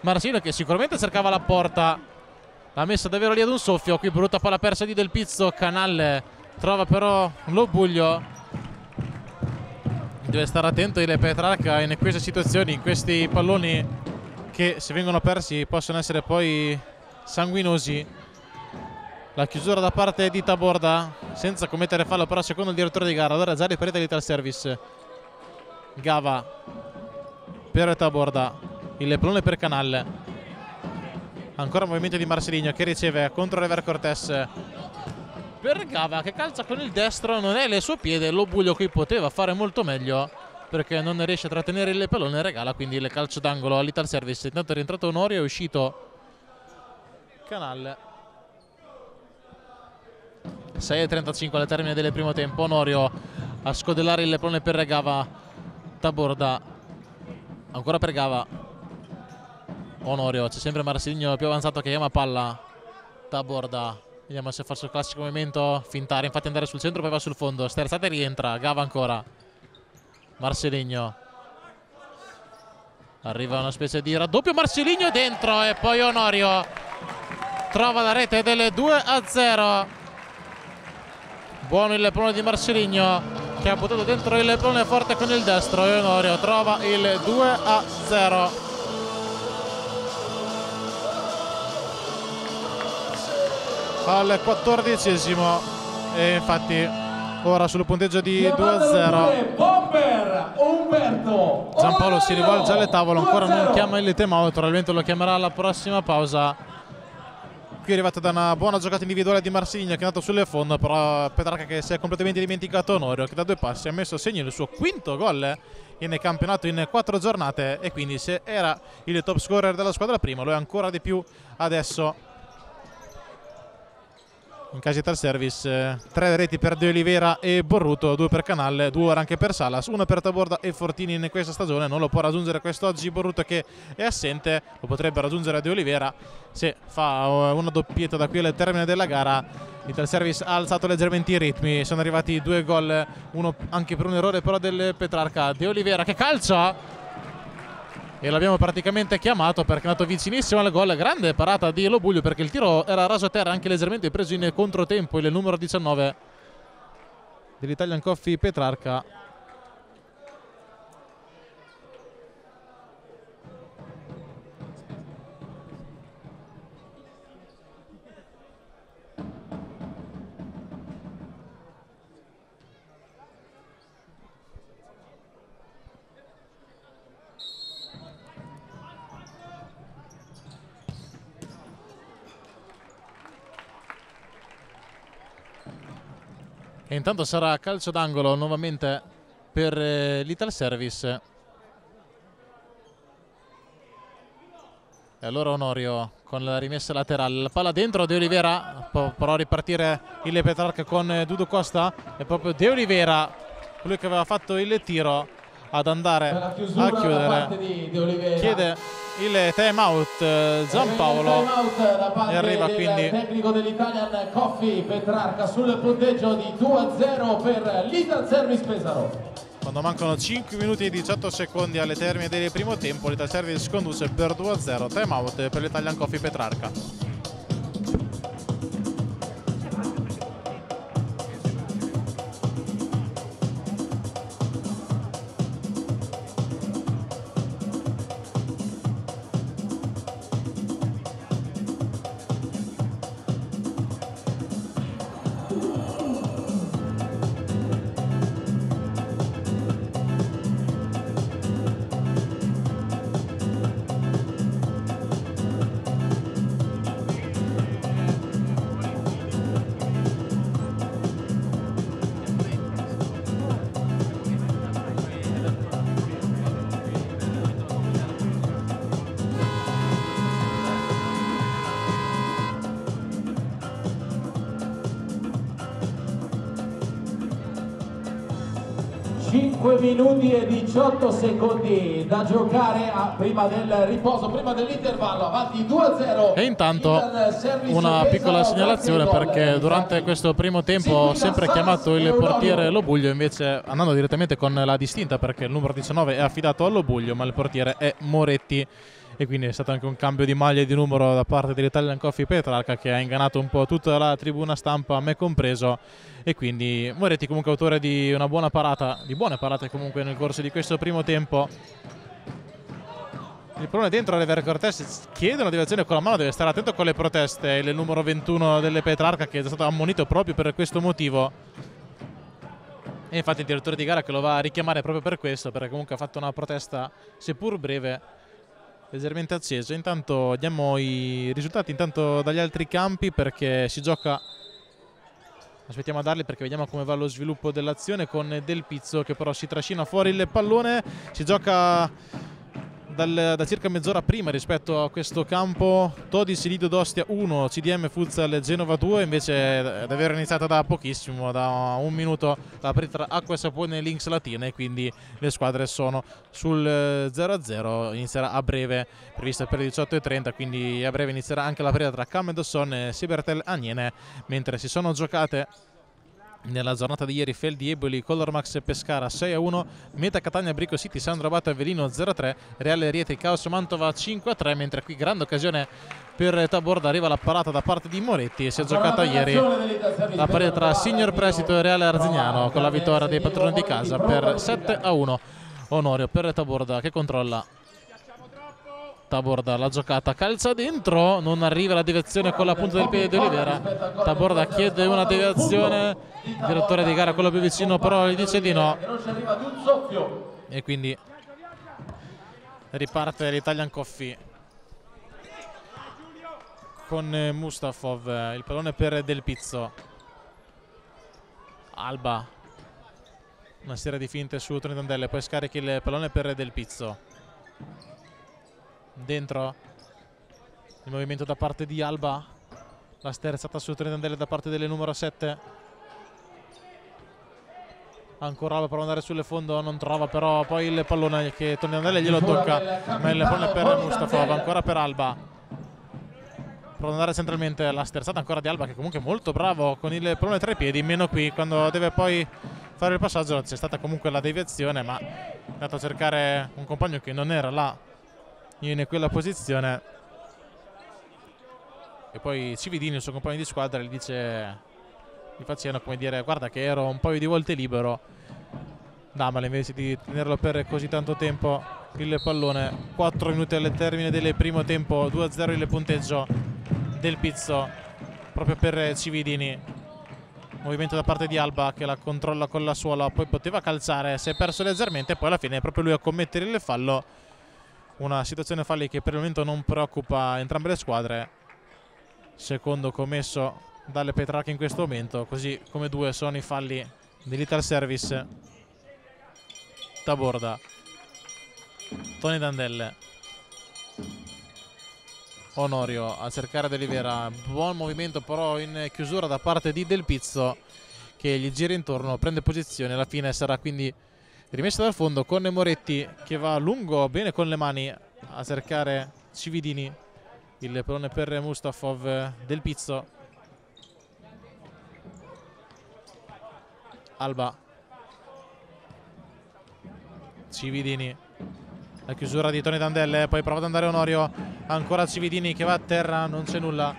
Marsino che sicuramente cercava la porta l'ha messa davvero lì ad un soffio. Qui brutta palla persa di Del Pizzo. Canale trova però Lobuglio deve stare attento il Petrarca in queste situazioni in questi palloni che se vengono persi possono essere poi sanguinosi la chiusura da parte di Taborda senza commettere fallo però secondo il direttore di gara. Allora già riprende l'Ital Service. Gava per Taborda. Il pallone per Canalle ancora movimento di Marceligno che riceve contro Rever Cortés per Gava che calza con il destro non è le sue piede Lobuglio qui poteva fare molto meglio perché non riesce a trattenere il pallone regala quindi il calcio d'angolo all'Ital Service. Intanto è rientrato Onorio è uscito Canalle 6.35 al termine del primo tempo Onorio a scodellare il pallone per Gava Taborda ancora per Gava Onorio c'è sempre Marsigno più avanzato che chiama palla Taborda Vediamo se fa il suo classico movimento fintare, infatti andare sul centro, poi va sul fondo. Sterzata e rientra, Gava ancora. Marceligno. Arriva una specie di raddoppio, Marceligno dentro e poi Onorio trova la rete delle 2 a 0. Buono il pallone di Marceligno che ha buttato dentro il pallone forte con il destro. E Onorio trova il 2 a 0. al quattordicesimo e infatti ora sul punteggio di 2-0 Giampaolo si rivolge alle tavole ancora non chiama il timeout probabilmente lo chiamerà alla prossima pausa qui è arrivata da una buona giocata individuale di Marsiglia che è andato sulle fondo però Petrarca che si è completamente dimenticato Onorio che da due passi ha messo a segno il suo quinto gol in campionato in quattro giornate e quindi se era il top scorer della squadra prima lo è ancora di più adesso in Casital Service eh, tre reti per De Oliveira e Borruto, due per Canale, due ore anche per Salas, una per Taborda e Fortini in questa stagione, non lo può raggiungere quest'oggi Borruto che è assente, lo potrebbe raggiungere De Oliveira se fa eh, una doppietta da qui al termine della gara. Ital Service ha alzato leggermente i ritmi, sono arrivati due gol, uno anche per un errore però del Petrarca. De Oliveira che calcia e l'abbiamo praticamente chiamato perché è andato vicinissimo al gol. Grande parata di Lobuglio perché il tiro era raso a terra anche leggermente preso in controtempo il numero 19 dell'Italian Coffee Petrarca E intanto sarà calcio d'angolo nuovamente per eh, l'Ital Service. E allora Onorio con la rimessa laterale, la palla dentro De Oliveira, può però ripartire il Petrarca con eh, Dudo Costa e proprio De Oliveira, colui che aveva fatto il tiro ad andare a chiudere, chiede il time out eh, Giampaolo e arriva quindi il tecnico dell'Italian Coffee Petrarca sul punteggio di 2-0 per l'Ital Service Pesaro. Quando mancano 5 minuti e 18 secondi alle termine del primo tempo l'Ital Service conduce per 2-0 time out per l'Italian Coffee Petrarca 18 secondi da giocare a, prima del riposo, prima dell'intervallo, avanti 2-0. E intanto una piccola segnalazione perché durante questo primo tempo ho sempre chiamato il portiere Lobuglio, invece andando direttamente con la distinta perché il numero 19 è affidato a Lobuglio, ma il portiere è Moretti e quindi è stato anche un cambio di maglia e di numero da parte dell'Italian Coffee Petrarca che ha ingannato un po' tutta la tribuna stampa, me compreso e quindi Moretti comunque autore di una buona parata, di buone parate comunque nel corso di questo primo tempo il problema dentro Oliver Cortés chiede una deviazione con la mano, deve stare attento con le proteste. Il numero 21 delle Petrarca che è stato ammonito proprio per questo motivo. E infatti il direttore di gara che lo va a richiamare proprio per questo, perché comunque ha fatto una protesta seppur breve leggermente acceso. Intanto diamo i risultati intanto dagli altri campi perché si gioca aspettiamo a darli perché vediamo come va lo sviluppo dell'azione con Del Pizzo che però si trascina fuori il pallone si gioca dal, da circa mezz'ora prima rispetto a questo campo. Todis Lido d'Ostia 1, CDM Futsal Genova 2 invece ad aver iniziato da pochissimo, da un minuto la partita Acqua e Sapone Links Latina e quindi le squadre sono sul 0-0, inizierà a breve, prevista per le 18.30 quindi a breve inizierà anche la partita tra Camedosson e Sibertel Agnene mentre si sono giocate nella giornata di ieri Feldi Eboli, Colormax Pescara 6-1, Meta Catania Brico City Sandro Abato Avellino 0-3, Reale Riete Caos Mantova 5-3, mentre qui grande occasione per Taborda arriva la parata da parte di Moretti e si è giocata ieri la partita tra Signor Prestito e Reale Arzignano con la vittoria dei patroni di casa per 7-1. Onorio per Taborda che controlla Taborda la giocata calcia dentro non arriva la deviazione con la punta del piede di Olivera. Taborda chiede una deviazione direttore di gara quello più vicino però gli dice di no. E quindi riparte l'Italian Coffee con Mustafov il pallone per Del Pizzo. Alba una serie di finte su Trinitandelle poi scarichi il pallone per Del Pizzo dentro. Il movimento da parte di Alba. La sterzata su Trinandelle da parte delle numero 7 ancora Alba per andare sulle fondo non trova però poi il pallone che Trinandelle glielo tocca. ma il pallone per Mustafov ancora per Alba. Per andare centralmente la sterzata ancora di Alba che comunque è molto bravo con il pallone tra i piedi meno qui. Quando deve poi fare il passaggio c'è stata comunque la deviazione ma è andato a cercare un compagno che non era là in quella posizione. E poi Cividini il suo compagno di squadra gli dice gli facendo come dire guarda che ero un paio di volte libero. Dammela invece di tenerlo per così tanto tempo il pallone. 4 minuti al termine del primo tempo 2-0 il punteggio del Pizzo proprio per Cividini. Movimento da parte di Alba che la controlla con la suola poi poteva calzare si è perso leggermente poi alla fine è proprio lui a commettere il fallo una situazione falli che per il momento non preoccupa entrambe le squadre. Secondo commesso dalle Petrarche in questo momento così come due sono i falli dell'Ital Service. Taborda. Tony Dandelle. Onorio a cercare D'Olivera buon movimento però in chiusura da parte di Del Pizzo che gli gira intorno prende posizione alla fine sarà quindi rimessa dal fondo con Moretti che va lungo bene con le mani a cercare Cividini. Il pallone per Mustafov del Pizzo. Alba. Cividini. La chiusura di Tony Dandelle poi prova ad andare Onorio. Ancora Cividini che va a terra non c'è nulla.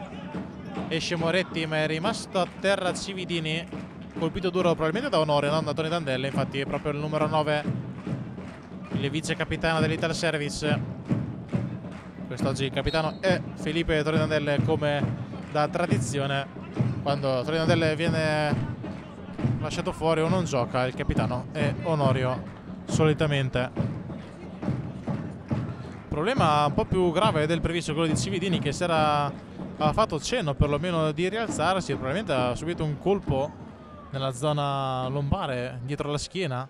Esce Moretti ma è rimasto a terra Cividini colpito duro probabilmente da Onorio, non da Tony Dandelle, infatti è proprio il numero 9, il vice capitano dell'Ital Service. Quest'oggi il capitano è Felipe Tony Dandelle come da tradizione. Quando Tony Dandelle viene lasciato fuori o non gioca, il capitano è Onorio solitamente. Problema un po' più grave del previsto quello di Cividini che si era fatto cenno perlomeno di rialzarsi probabilmente ha subito un colpo nella zona lombare, dietro la schiena.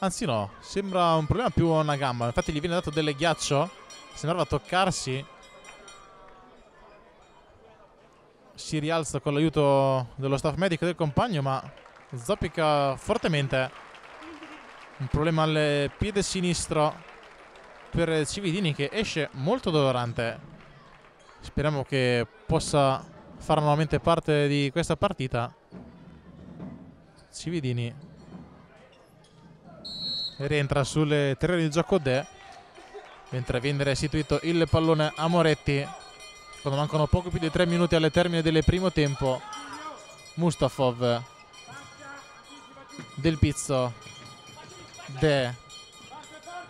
Anzi no, sembra un problema più a una gamba. Infatti gli viene dato del ghiaccio. Sembrava toccarsi. Si rialza con l'aiuto dello staff medico del compagno, ma zoppica fortemente. Un problema al piede sinistro per Cividini che esce molto dolorante. Speriamo che possa farà nuovamente parte di questa partita. Cividini rientra sul terreno di gioco De mentre viene restituito il pallone a Moretti. Quando mancano poco più di 3 minuti alle termine del primo tempo Mustafov Del Pizzo De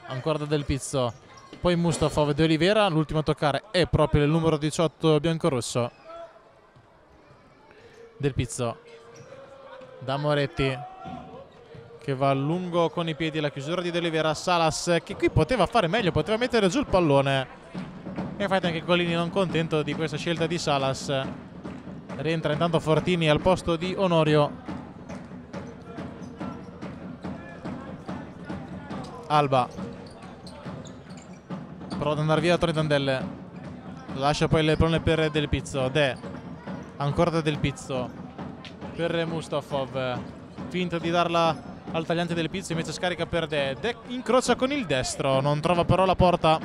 ancora Del Pizzo poi Mustafov De Olivera l'ultimo a toccare è proprio il numero 18 biancorosso del Pizzo. Da Moretti che va a lungo con i piedi la chiusura di De Oliveira. Salas che qui poteva fare meglio poteva mettere giù il pallone. E infatti anche Colini non contento di questa scelta di Salas. Rientra intanto Fortini al posto di Onorio Alba. Prova ad andare via Tony Dandelle lascia poi le pallone per Del Pizzo. De ancora Del Pizzo per Mustafov. Finta di darla al tagliante del Pizzo invece scarica per De. De incrocia con il destro non trova però la porta.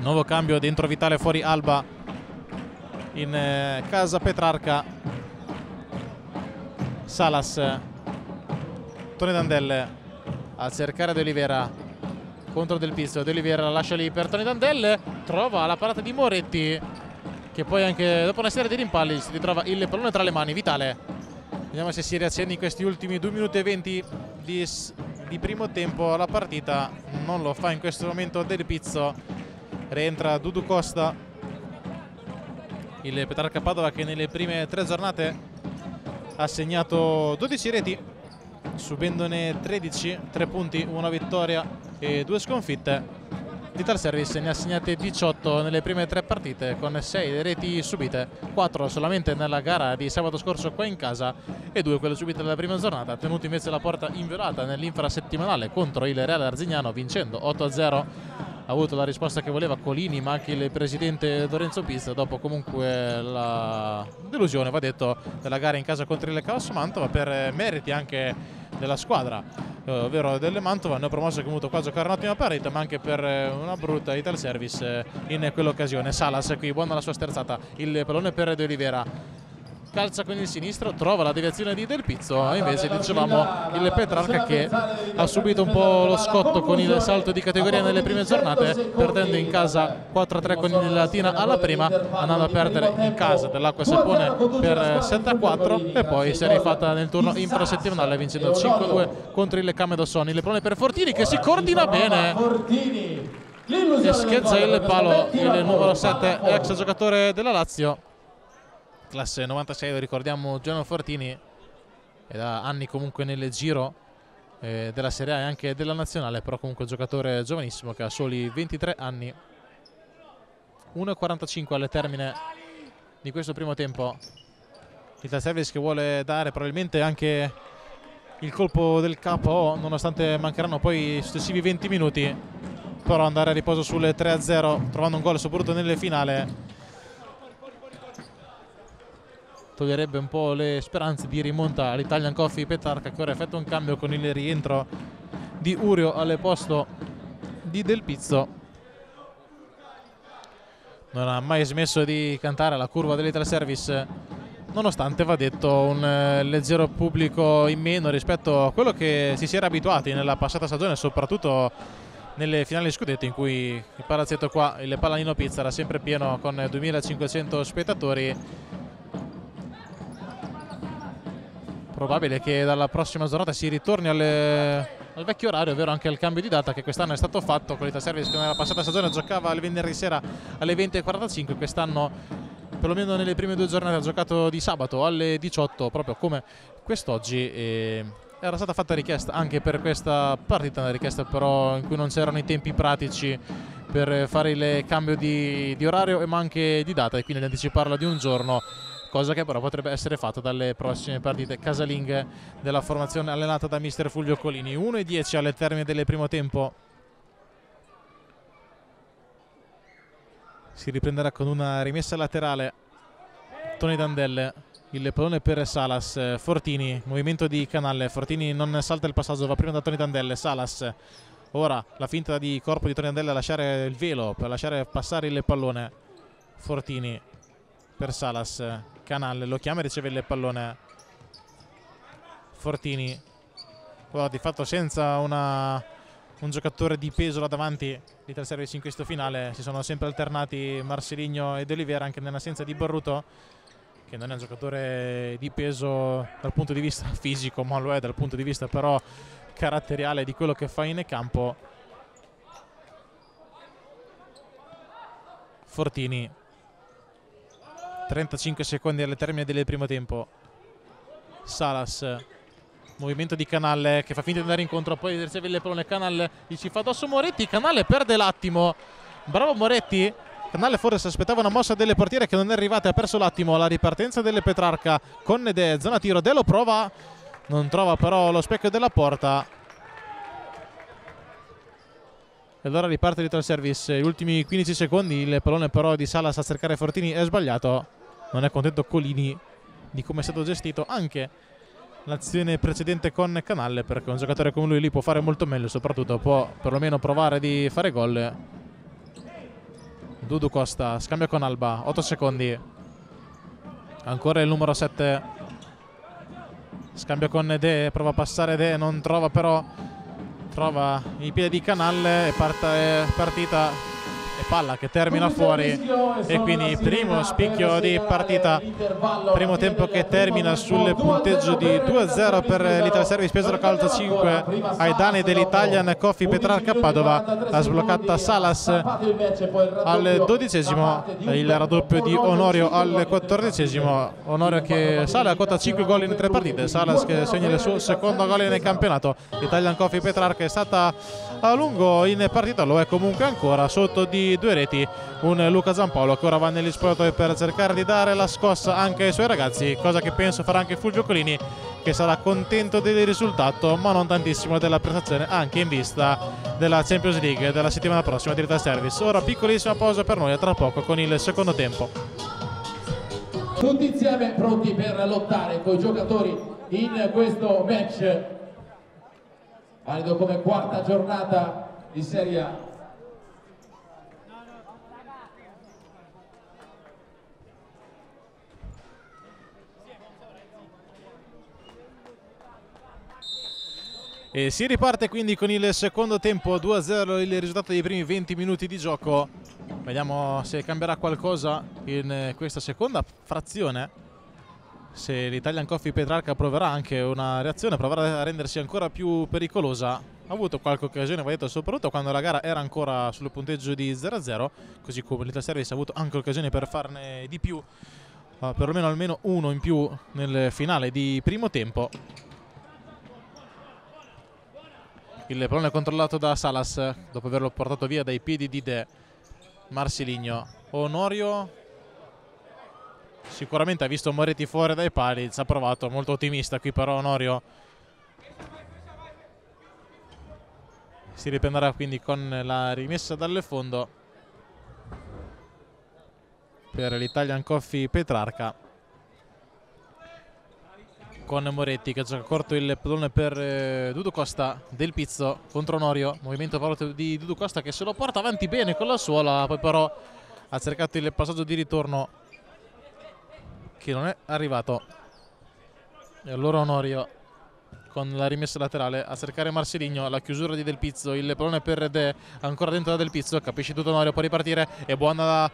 Nuovo cambio dentro Vitale fuori Alba in eh, casa Petrarca. Salas Tony Dandelle a cercare De Olivera. Contro Del Pizzo De Olivera la lascia lì per Tony Dandelle trova la parata di Moretti che poi anche dopo una serie di rimpalli si ritrova il pallone tra le mani. Vitale vediamo se si riaccende in questi ultimi 2 minuti e 20 di, di primo tempo. La partita non lo fa in questo momento Del Pizzo. Rientra Dudu Costa. Il Petrarca Padova che nelle prime tre giornate ha segnato 12 reti subendone 13 3 punti, una vittoria e due sconfitte Vital Service ne ha segnate 18 nelle prime tre partite con 6 reti subite 4 solamente nella gara di sabato scorso qua in casa e 2 quelle subite nella prima giornata tenuto invece la porta inviolata nell'infrasettimanale contro il Reale Arzignano vincendo 8-0 ha avuto la risposta che voleva Colini ma anche il presidente Lorenzo Pizza dopo comunque la delusione va detto della gara in casa contro il Caos Mantova per meriti anche della squadra eh, ovvero delle Mantova. Hanno promosso che ha avuto qua a giocare un'ottima partita ma anche per eh, una brutta Ital Service eh, in quell'occasione. Salas qui buona la sua sterzata. Il pallone per De Olivera calcia con il sinistro, trova la deviazione di Del Pizzo, invece dicevamo il Petrarca che ha subito un po' lo scotto con il salto di categoria nelle prime giornate, perdendo in casa 4-3 con il Latina alla prima, andando a perdere in casa dell'Acqua Sapone per 7-4 e poi si è rifatta nel turno infrasettimanale vincendo 5-2 contro il Camedosoni. Le prone per Fortini che si coordina bene e scheggia il palo il numero 7 ex giocatore della Lazio classe 96 lo ricordiamo Giano Fortini è da anni comunque nel giro eh, della Serie A e anche della Nazionale però comunque un giocatore giovanissimo che ha soli 23 anni. 1.45 alle termine di questo primo tempo. Il Service che vuole dare probabilmente anche il colpo del capo nonostante mancheranno poi i successivi 20 minuti però andare a riposo sulle 3-0 trovando un gol soprattutto nelle finale toglierebbe un po' le speranze di rimonta all'Italian Coffee Petarca che ora effettua un cambio con il rientro di Urio al posto di Del Pizzo. Non ha mai smesso di cantare la curva dell'Ital Service nonostante va detto un eh, leggero pubblico in meno rispetto a quello che si si era abituati nella passata stagione soprattutto nelle finali scudetto in cui il palazzetto qua, il Palanino Pizza era sempre pieno con 2500 spettatori probabile che dalla prossima giornata si ritorni alle, al vecchio orario, ovvero anche al cambio di data che quest'anno è stato fatto l'Ita Service che nella passata stagione giocava il venerdì sera alle 20.45, quest'anno perlomeno nelle prime due giornate ha giocato di sabato alle 18 proprio come quest'oggi e era stata fatta richiesta anche per questa partita, una richiesta però in cui non c'erano i tempi pratici per fare il cambio di, di orario ma anche di data e quindi anticiparla di un giorno cosa che però potrebbe essere fatta dalle prossime partite casalinghe della formazione allenata da mister Fulvio Colini. 1 e 10 alle termine del primo tempo. Si riprenderà con una rimessa laterale. Tony Dandelle il pallone per Salas. Fortini, movimento di Canalle Fortini non salta il passaggio, va prima da Tony Dandelle. Salas, ora la finta di corpo di Tony Dandelle a lasciare il velo per lasciare passare il pallone. Fortini per Salas Canale lo chiama e riceve il pallone. Fortini. Oh, di fatto senza una, un giocatore di peso là davanti l'Ital Service in questo finale si sono sempre alternati Marceligno ed Oliveira anche nell'assenza di Borruto che non è un giocatore di peso dal punto di vista fisico ma lo è dal punto di vista però caratteriale di quello che fa in campo. Fortini 35 secondi alle termine del primo tempo. Salas movimento di Canale che fa finta di andare incontro poi riceve il pallone Canale gli si fa addosso Moretti Canale perde l'attimo. Bravo Moretti. Canale forse si aspettava una mossa delle portiere che non è arrivata ha perso l'attimo. La ripartenza delle Petrarca con De zona tiro De lo prova non trova però lo specchio della porta. E allora riparte l'Ital Service, gli ultimi 15 secondi, il pallone però di Salas a cercare Fortini è sbagliato. Non è contento Colini di come è stato gestito anche l'azione precedente con Canalle perché un giocatore come lui lì può fare molto meglio, soprattutto può perlomeno provare di fare gol. Dudu Costa, scambio con Alba, 8 secondi. Ancora il numero 7. Scambio con De, prova a passare De, non trova però. Trova i piedi di Canalle e parte partita palla che termina fuori e quindi primo spicchio di partita. primo tempo che termina sul punteggio di 2-0 per l'Italia Service Pesaro Calcio 5 ai danni dell'Italian Coffee Petrarca Padova ha sbloccata Salas. Al dodicesimo il raddoppio di Onorio al quattordicesimo. Onorio che sale a quota 5 gol in tre partite. Salas che segna il suo secondo gol nel campionato. l'Italian Coffee Petrarca è stata a lungo in partita lo è comunque ancora sotto di due reti un Luca Zampolo che ora va negli spogliatoi per cercare di dare la scossa anche ai suoi ragazzi cosa che penso farà anche Fulvio Colini che sarà contento del risultato ma non tantissimo della prestazione anche in vista della Champions League della settimana prossima di Retail Service. Ora piccolissima pausa per noi tra poco con il secondo tempo. Tutti insieme pronti per lottare con i giocatori in questo match. Valido come quarta giornata di Serie A E si riparte quindi con il secondo tempo 2-0 il risultato dei primi 20 minuti di gioco. Vediamo se cambierà qualcosa in questa seconda frazione. Se l'Italian Coffee Petrarca proverà anche una reazione, proverà a rendersi ancora più pericolosa. Ha avuto qualche occasione, va detto, soprattutto quando la gara era ancora sul punteggio di 0-0, così come l'Italia Service ha avuto anche occasioni per farne di più, perlomeno almeno uno in più nel finale di primo tempo. Il pallone controllato da Salas dopo averlo portato via dai piedi di De Marsiligno. Onorio sicuramente ha visto Moretti fuori dai pali, ha provato, molto ottimista qui però Onorio si riprenderà quindi con la rimessa dal fondo per l'Italian Coffee Petrarca con Moretti che gioca corto il pallone per eh, Dudu Costa del Pizzo contro Norio. Movimento di Dudu Costa che se lo porta avanti bene con la suola poi però ha cercato il passaggio di ritorno che non è arrivato. E allora Onorio con la rimessa laterale a cercare Marceligno alla chiusura di Del Pizzo il pallone per De ancora dentro da Del Pizzo capisce tutto Onorio può ripartire è buona la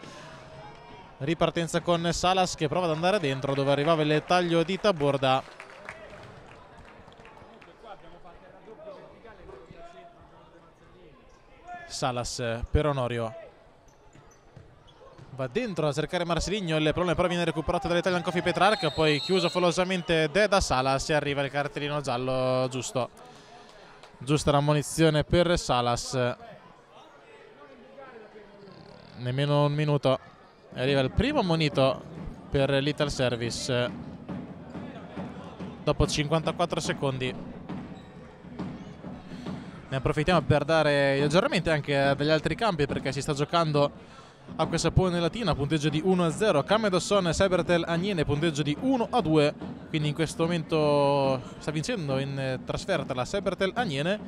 ripartenza con Salas che prova ad andare dentro dove arrivava il taglio di Taborda Salas per Onorio. Va dentro a cercare Marceligno il pallone però viene recuperato dall'Italian Coffee Petrarca poi chiuso folosamente De da Salas e arriva il cartellino giallo giusto. Giusta l'ammonizione per Salas. Nemmeno un minuto. Arriva il primo ammonito per l'Ital Service. Dopo 54 secondi ne approfittiamo per dare gli aggiornamenti anche dagli altri campi perché si sta giocando Acqua e Sapone Latina, punteggio di 1-0, Camedosson e Cybertel Agnene, punteggio di 1-2, quindi in questo momento sta vincendo in trasferta la Cybertel Agnene,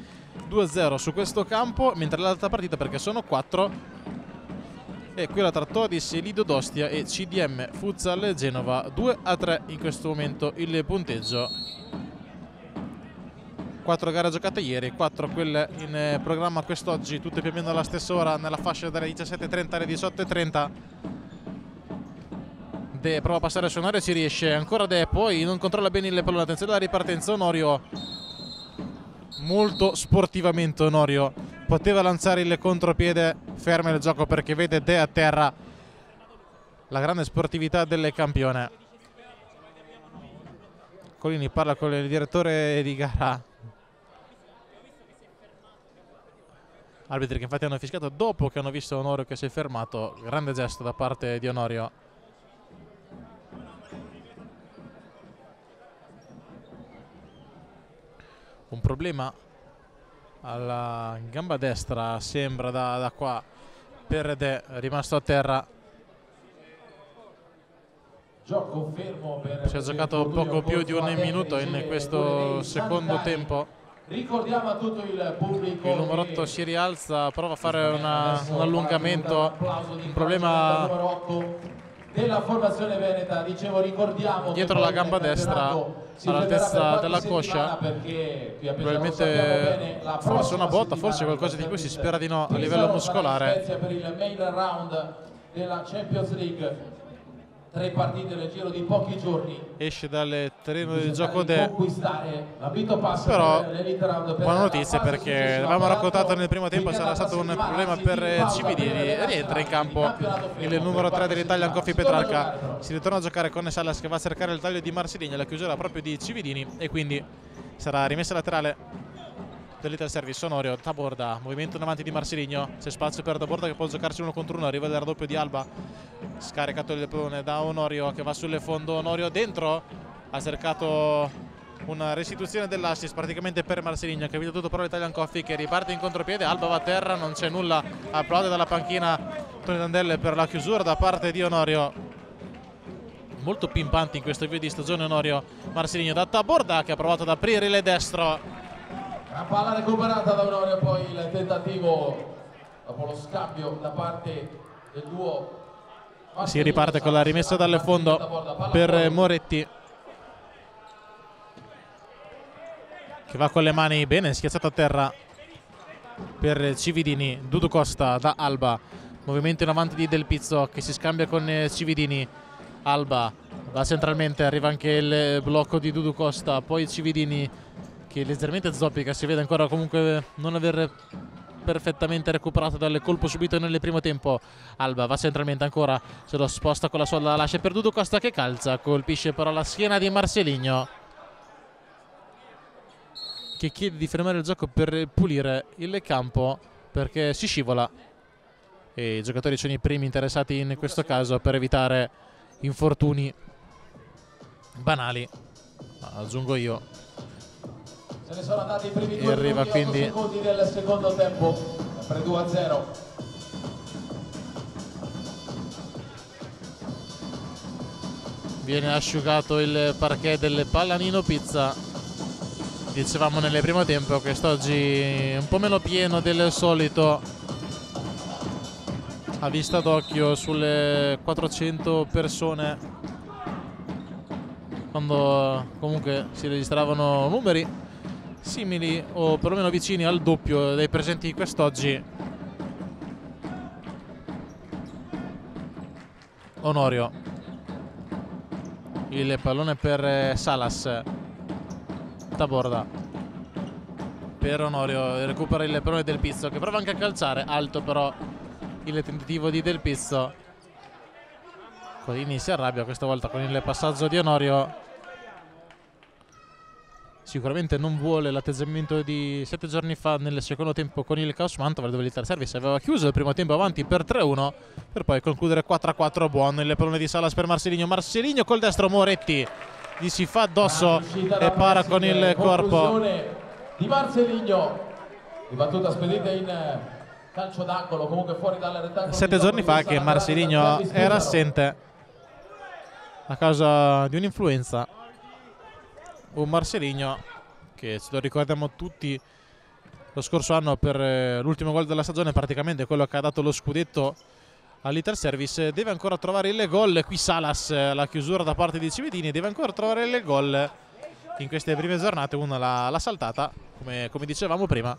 2-0 su questo campo, mentre l'altra partita perché sono 4 e quella tra Todis, Lido d'Ostia e CDM Futsal Genova, 2-3 in questo momento il punteggio 4 gare giocate ieri, 4 quelle in eh, programma quest'oggi, tutte più o meno alla stessa ora, nella fascia dalle 17.30 alle 18.30. De prova a passare su Onorio, ci riesce ancora De, poi non controlla bene il pallone, attenzione alla ripartenza, Onorio molto sportivamente Onorio poteva lanciare il contropiede, ferma il gioco perché vede De a terra la grande sportività del campione. Colini parla con il direttore di gara arbitri che infatti hanno fischiato dopo che hanno visto Onorio che si è fermato grande gesto da parte di Onorio. Un problema alla gamba destra sembra da, da qua. Per De rimasto a terra. Si è giocato poco più di un minuto in questo secondo tempo ricordiamo a tutto il pubblico il numero 8 si rialza prova a fare una, un allungamento. un problema della formazione veneta. Dicevo ricordiamo dietro la gamba destra all'altezza della coscia. probabilmente forse una botta forse qualcosa di cui si spera di no a livello muscolare. per il main round della Champions League tre partite nel giro di pochi giorni. Esce dal terreno del gioco de però buona notizia perché avevamo raccontato nel primo tempo sarà stato un problema per Cividini rientra in campo. il numero 3 dell'Italia Coffi Petrarca. Si ritorna a giocare con Salas che va a cercare il taglio di Marsiligna la chiusura proprio di Cividini e quindi sarà rimessa laterale dell'Ital Service Sonorio, Taborda, movimento in avanti di Marsiligno, c'è spazio per Taborda che può giocarsi uno contro uno, arriva il raddoppio di Alba, scaricato il pallone da Onorio che va sulle fondo, Onorio dentro, ha cercato una restituzione dell'assist praticamente per Marsiligno che ha vinto tutto però l'Italian Coffee che riparte in contropiede, Alba va a terra, non c'è nulla, applaude dalla panchina Tony Dandelle per la chiusura da parte di Onorio. Molto pimpante in questo video di stagione Onorio Marsiligno da Taborda che ha provato ad aprire il destro la palla recuperata da Onorio, poi il tentativo dopo lo scambio da parte del duo. Si riparte con la rimessa dalle fondo per Moretti. Che va con le mani bene, schiacciato a terra per Cividini. Dudu Costa da Alba. Movimento in avanti di Del Pizzo che si scambia con Cividini. Alba va centralmente, arriva anche il blocco di Dudu Costa, poi Cividini che leggermente zoppica, si vede ancora comunque non aver perfettamente recuperato dal colpo subito nel primo tempo. Alba va centralmente ancora se lo sposta con la sola lascia perduto Costa che calza colpisce però la schiena di Marceligno che chiede di fermare il gioco per pulire il campo perché si scivola. E i giocatori sono i primi interessati in questo caso per evitare infortuni banali. Aggiungo io Se ne sono andati i primi e arriva quindi secondi del secondo tempo, per 2 a 0. Viene asciugato il parquet del Pallanino Pizza. Dicevamo nel primo tempo quest'oggi un po' meno pieno del solito. A vista d'occhio sulle 400 persone quando comunque si registravano numeri simili o perlomeno vicini al doppio dei presenti quest'oggi. Onorio. Il pallone per Salas. Taborda. Per Onorio recupera il pallone del Pizzo che prova anche a calciare. Alto però il tentativo di Del Pizzo. Codini si arrabbia questa volta con il passaggio di Onorio sicuramente non vuole l'atteggiamento di sette giorni fa nel secondo tempo con il Caos Mantova dove l'Ital Service aveva chiuso il primo tempo avanti per 3-1 per poi concludere 4-4 buono il pallone di Salas per Marceligno Marceligno col destro Moretti gli si fa addosso e para con il corpo. di Marceligno di battuta spedita in eh, calcio d'angolo comunque fuori dalla rettangolo sette giorni fa che Marceligno era assente a causa di un'influenza un Marceligno che ce lo ricordiamo tutti lo scorso anno per eh, l'ultimo gol della stagione praticamente quello che ha dato lo scudetto all'Iter Service deve ancora trovare il gol. Qui Salas la chiusura da parte di Cividini deve ancora trovare il gol. In queste prime giornate una l'ha saltata come, come dicevamo prima.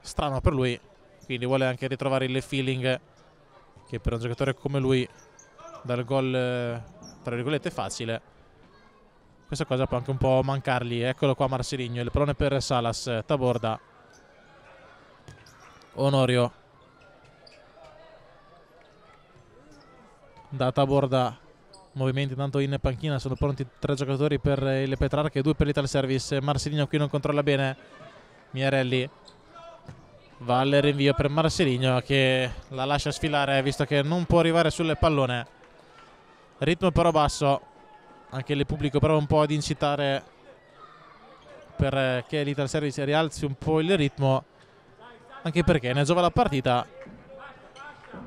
Strano per lui quindi vuole anche ritrovare il feeling che per un giocatore come lui dal gol eh, tra virgolette facile questa cosa può anche un po' mancargli. Eccolo qua Marceligno il pallone per Salas Taborda. Onorio. Da Taborda. Movimenti tanto in panchina sono pronti tre giocatori per il Petrarca e due per l'Ital Service. Marceligno qui non controlla bene. Mierelli va al rinvio per Marceligno che la lascia sfilare visto che non può arrivare sul pallone. Ritmo però basso anche il pubblico prova un po' ad incitare perché l'Ital Service rialzi un po' il ritmo anche perché ne giova la partita.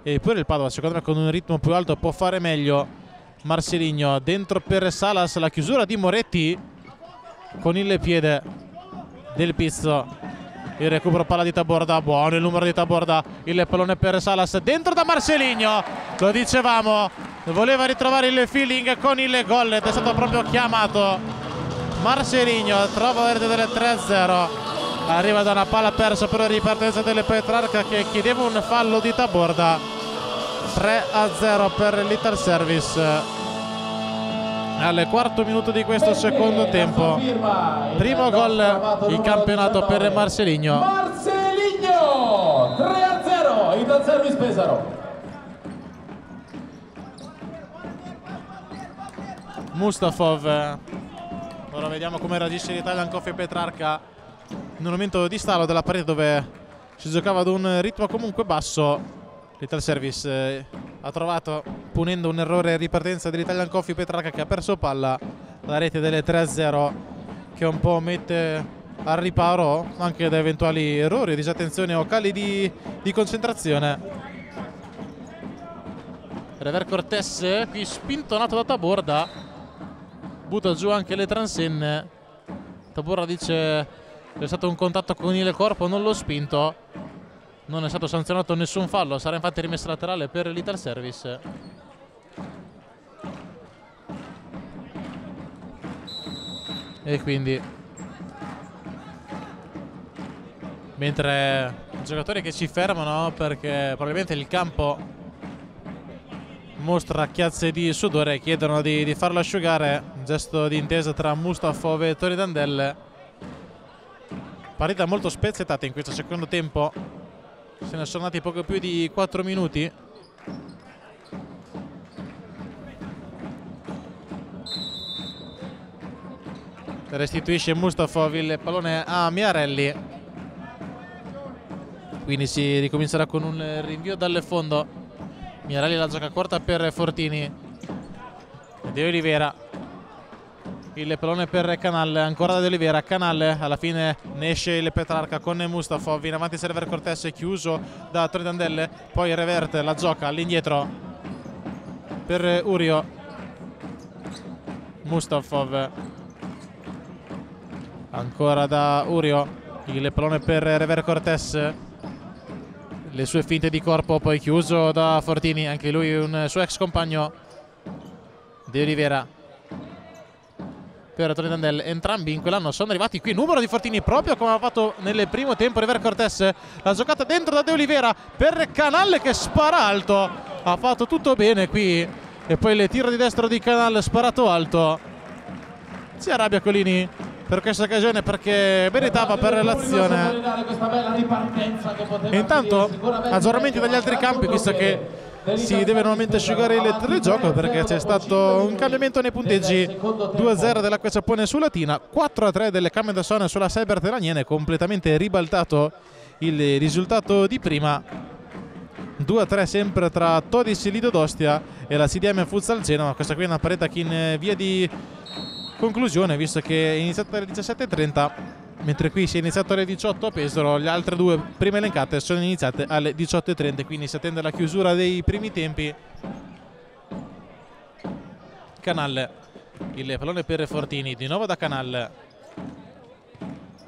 E pure il Padova secondo me con un ritmo più alto può fare meglio Marceligno dentro per Salas la chiusura di Moretti con il piede del Pizzo. Il recupero palla di Taborda buono il numero di Taborda. Il pallone per Salas dentro da Marceligno lo dicevamo voleva ritrovare il feeling con il gol ed è stato proprio chiamato Marceligno trova verde delle 3-0 arriva da una palla persa per la ripartenza delle Petrarca che chiedeva un fallo di Taborda. 3-0 per l'Ital Service. Al quarto minuto di questo secondo tempo primo gol in campionato per Marceligno Marceligno 3-0 Ital Service Pesaro Mustafov. Ora vediamo come reagisce l'Italian Coffee Petrarca in un momento di stallo della parete dove si giocava ad un ritmo comunque basso. l'Ital Service eh, ha trovato punendo un errore ripartenza dell'Italian Coffee Petrarca che ha perso palla. La rete delle 3-0 che un po' mette al riparo anche da eventuali errori, disattenzioni o cali di, di concentrazione. Rever Cortés qui spintonato da Taborda butta giù anche le transenne. Taborda dice c'è stato un contatto con il corpo non l'ho spinto. Non è stato sanzionato nessun fallo sarà infatti rimessa laterale per l'Ital Service. E quindi mentre giocatori che ci fermano perché probabilmente il campo mostra chiazze di sudore chiedono di, di farlo asciugare. Un gesto di intesa tra Mustafov e Tori Dandelle partita molto spezzettata in questo secondo tempo. Se ne sono andati poco più di 4 minuti. Restituisce Mustafov il pallone a Miarelli. Quindi si ricomincerà con un rinvio dal fondo Miarelli la gioca corta per Fortini. De Olivera il pallone per Canal ancora da De Olivera Canal alla fine ne esce il Petrarca con Mustafov in avanti server Cortés chiuso da Tridandelle poi reverte la gioca all'indietro per Urio. Mustafov. Ancora da Urio il pallone per Rever Cortés le sue finte di corpo poi chiuso da Fortini anche lui un suo ex compagno De Olivera per Tony entrambi in quell'anno sono arrivati qui. Numero di Fortini proprio come ha fatto nel primo tempo. River Cortés la giocata dentro da De Olivera per Canal che spara alto. Ha fatto tutto bene qui. E poi il tiro di destro di Canal sparato alto. Si arrabbia Colini per questa occasione perché meritava per l'azione intanto aggiornamenti dagli altri campi visto che si deve nuovamente asciugare il telegioco perché c'è stato un cambiamento nei punteggi. 2-0 dell'Acqua Sapone su Latina 4-3 delle Came da Sone sulla Cyber Teraniene completamente ribaltato il risultato di prima. 2-3 sempre tra Todis Lido d'Ostia e la CDM Futsal Genova questa qui è una parete in via di conclusione visto che è iniziata alle 17.30 mentre qui si è iniziato alle 18 a Pesaro le altre due prime elencate sono iniziate alle 18.30 quindi si attende la chiusura dei primi tempi. Canal il pallone per Fortini di nuovo da Canal.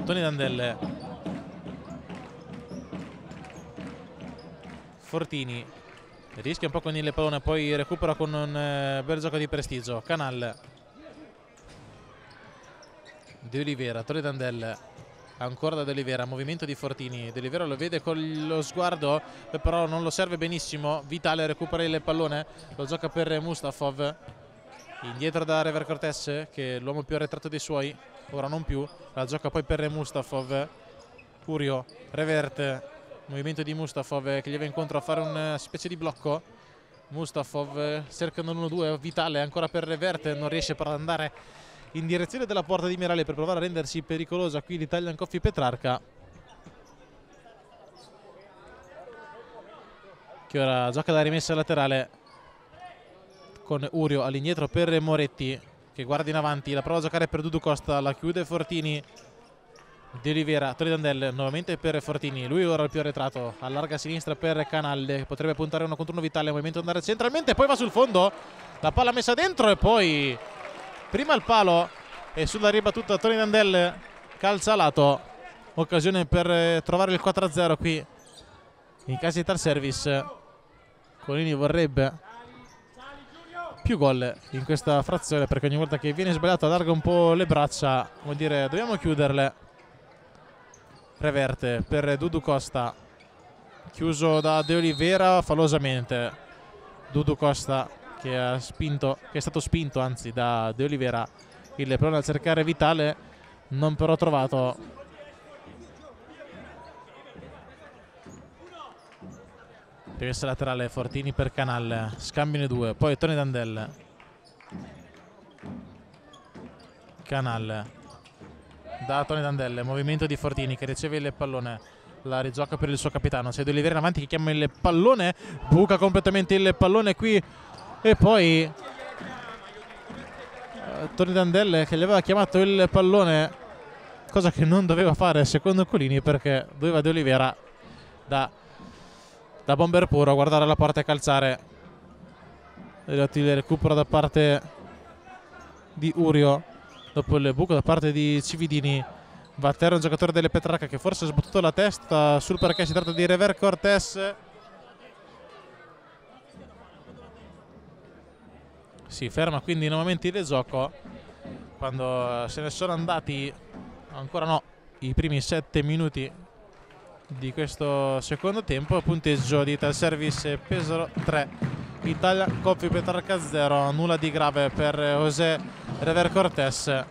Toni Dandelle Fortini rischia un po' con il pallone poi recupera con un eh, bel gioco di prestigio. Canal De Olivera, Torre Dandel ancora da De Olivera, movimento di Fortini De Olivera lo vede con lo sguardo però non lo serve benissimo Vitale recupera il pallone lo gioca per Mustafov indietro da Rever Cortés che è l'uomo più arretrato dei suoi ora non più, la gioca poi per Mustafov Curio, reverte movimento di Mustafov che gli va incontro a fare una specie di blocco Mustafov cercano l'1-2 Vitale ancora per reverte non riesce per andare in direzione della porta di Mirale per provare a rendersi pericolosa qui l'Italian Coffee Petrarca. Che ora gioca la rimessa laterale con Urio all'indietro per Moretti che guarda in avanti, la prova a giocare per Dudu Costa, la chiude Fortini. Di Oliveira, Tony Dandelle nuovamente per Fortini, lui ora il più arretrato, allarga a sinistra per Canalle, potrebbe puntare uno contro uno vitale, movimento andare centralmente, poi va sul fondo, la palla messa dentro e poi prima il palo e sulla ribattuta Tony Dandelle calza a lato, occasione per eh, trovare il 4-0 qui in casa di tal service, Colini vorrebbe più gol in questa frazione perché ogni volta che viene sbagliato allarga un po' le braccia vuol dire dobbiamo chiuderle. Reverte per Dudu Costa. Chiuso da De Oliveira falosamente. Dudu Costa che, spinto, che è stato spinto anzi da De Oliveira il pallone a cercare Vitale. Non però trovato rimessa laterale Fortini per Canal. Scambiano due poi Tony Dandel. Canal. Da Tony Dandelle movimento di Fortini che riceve il pallone. La rigioca per il suo capitano. C'è De Oliveira in avanti che chiama il pallone. Buca completamente il pallone qui e poi eh, Tony Dandelle che gli aveva chiamato il pallone cosa che non doveva fare secondo Colini perché doveva De Oliveira da da bomber puro guardare la porta e calzare. Il recupero da parte di Urio. Dopo il buco da parte di Cividini va a terra un giocatore delle Petrarca che forse ha sbattuto la testa sul perché si tratta di Rever Cortés si ferma quindi nuovamente il gioco. Quando se ne sono andati ancora no i primi sette minuti di questo secondo tempo. Punteggio di Ital Service Pesaro 3 Italia Coffee Petrarca 0 nulla di grave per José Rever Cortés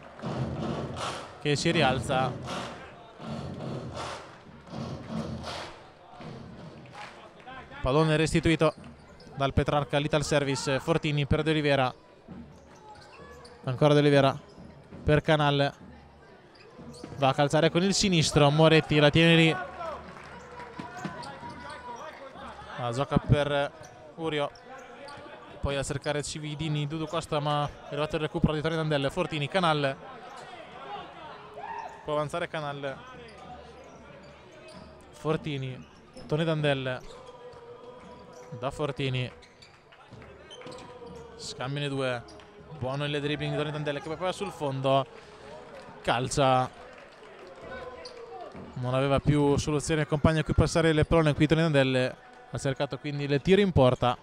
che si rialza. Pallone restituito dal Petrarca all'Ital Service Fortini per De Oliveira ancora De Oliveira per Canale va a calzare con il sinistro Moretti la tiene lì. La gioca per Urio. Poi a cercare Cividini Dudu Costa ma è arrivato il recupero di Tony Dandelle Fortini, Canalle può avanzare Canalle Fortini Tony Dandelle da Fortini. Scambiano i due. Buono il dribbling di Tony Dandelle che poi sul fondo. Calcia. Non aveva più soluzione il compagno a cui passare le pallone qui Tony Dandelle ha cercato quindi il tiro in porta.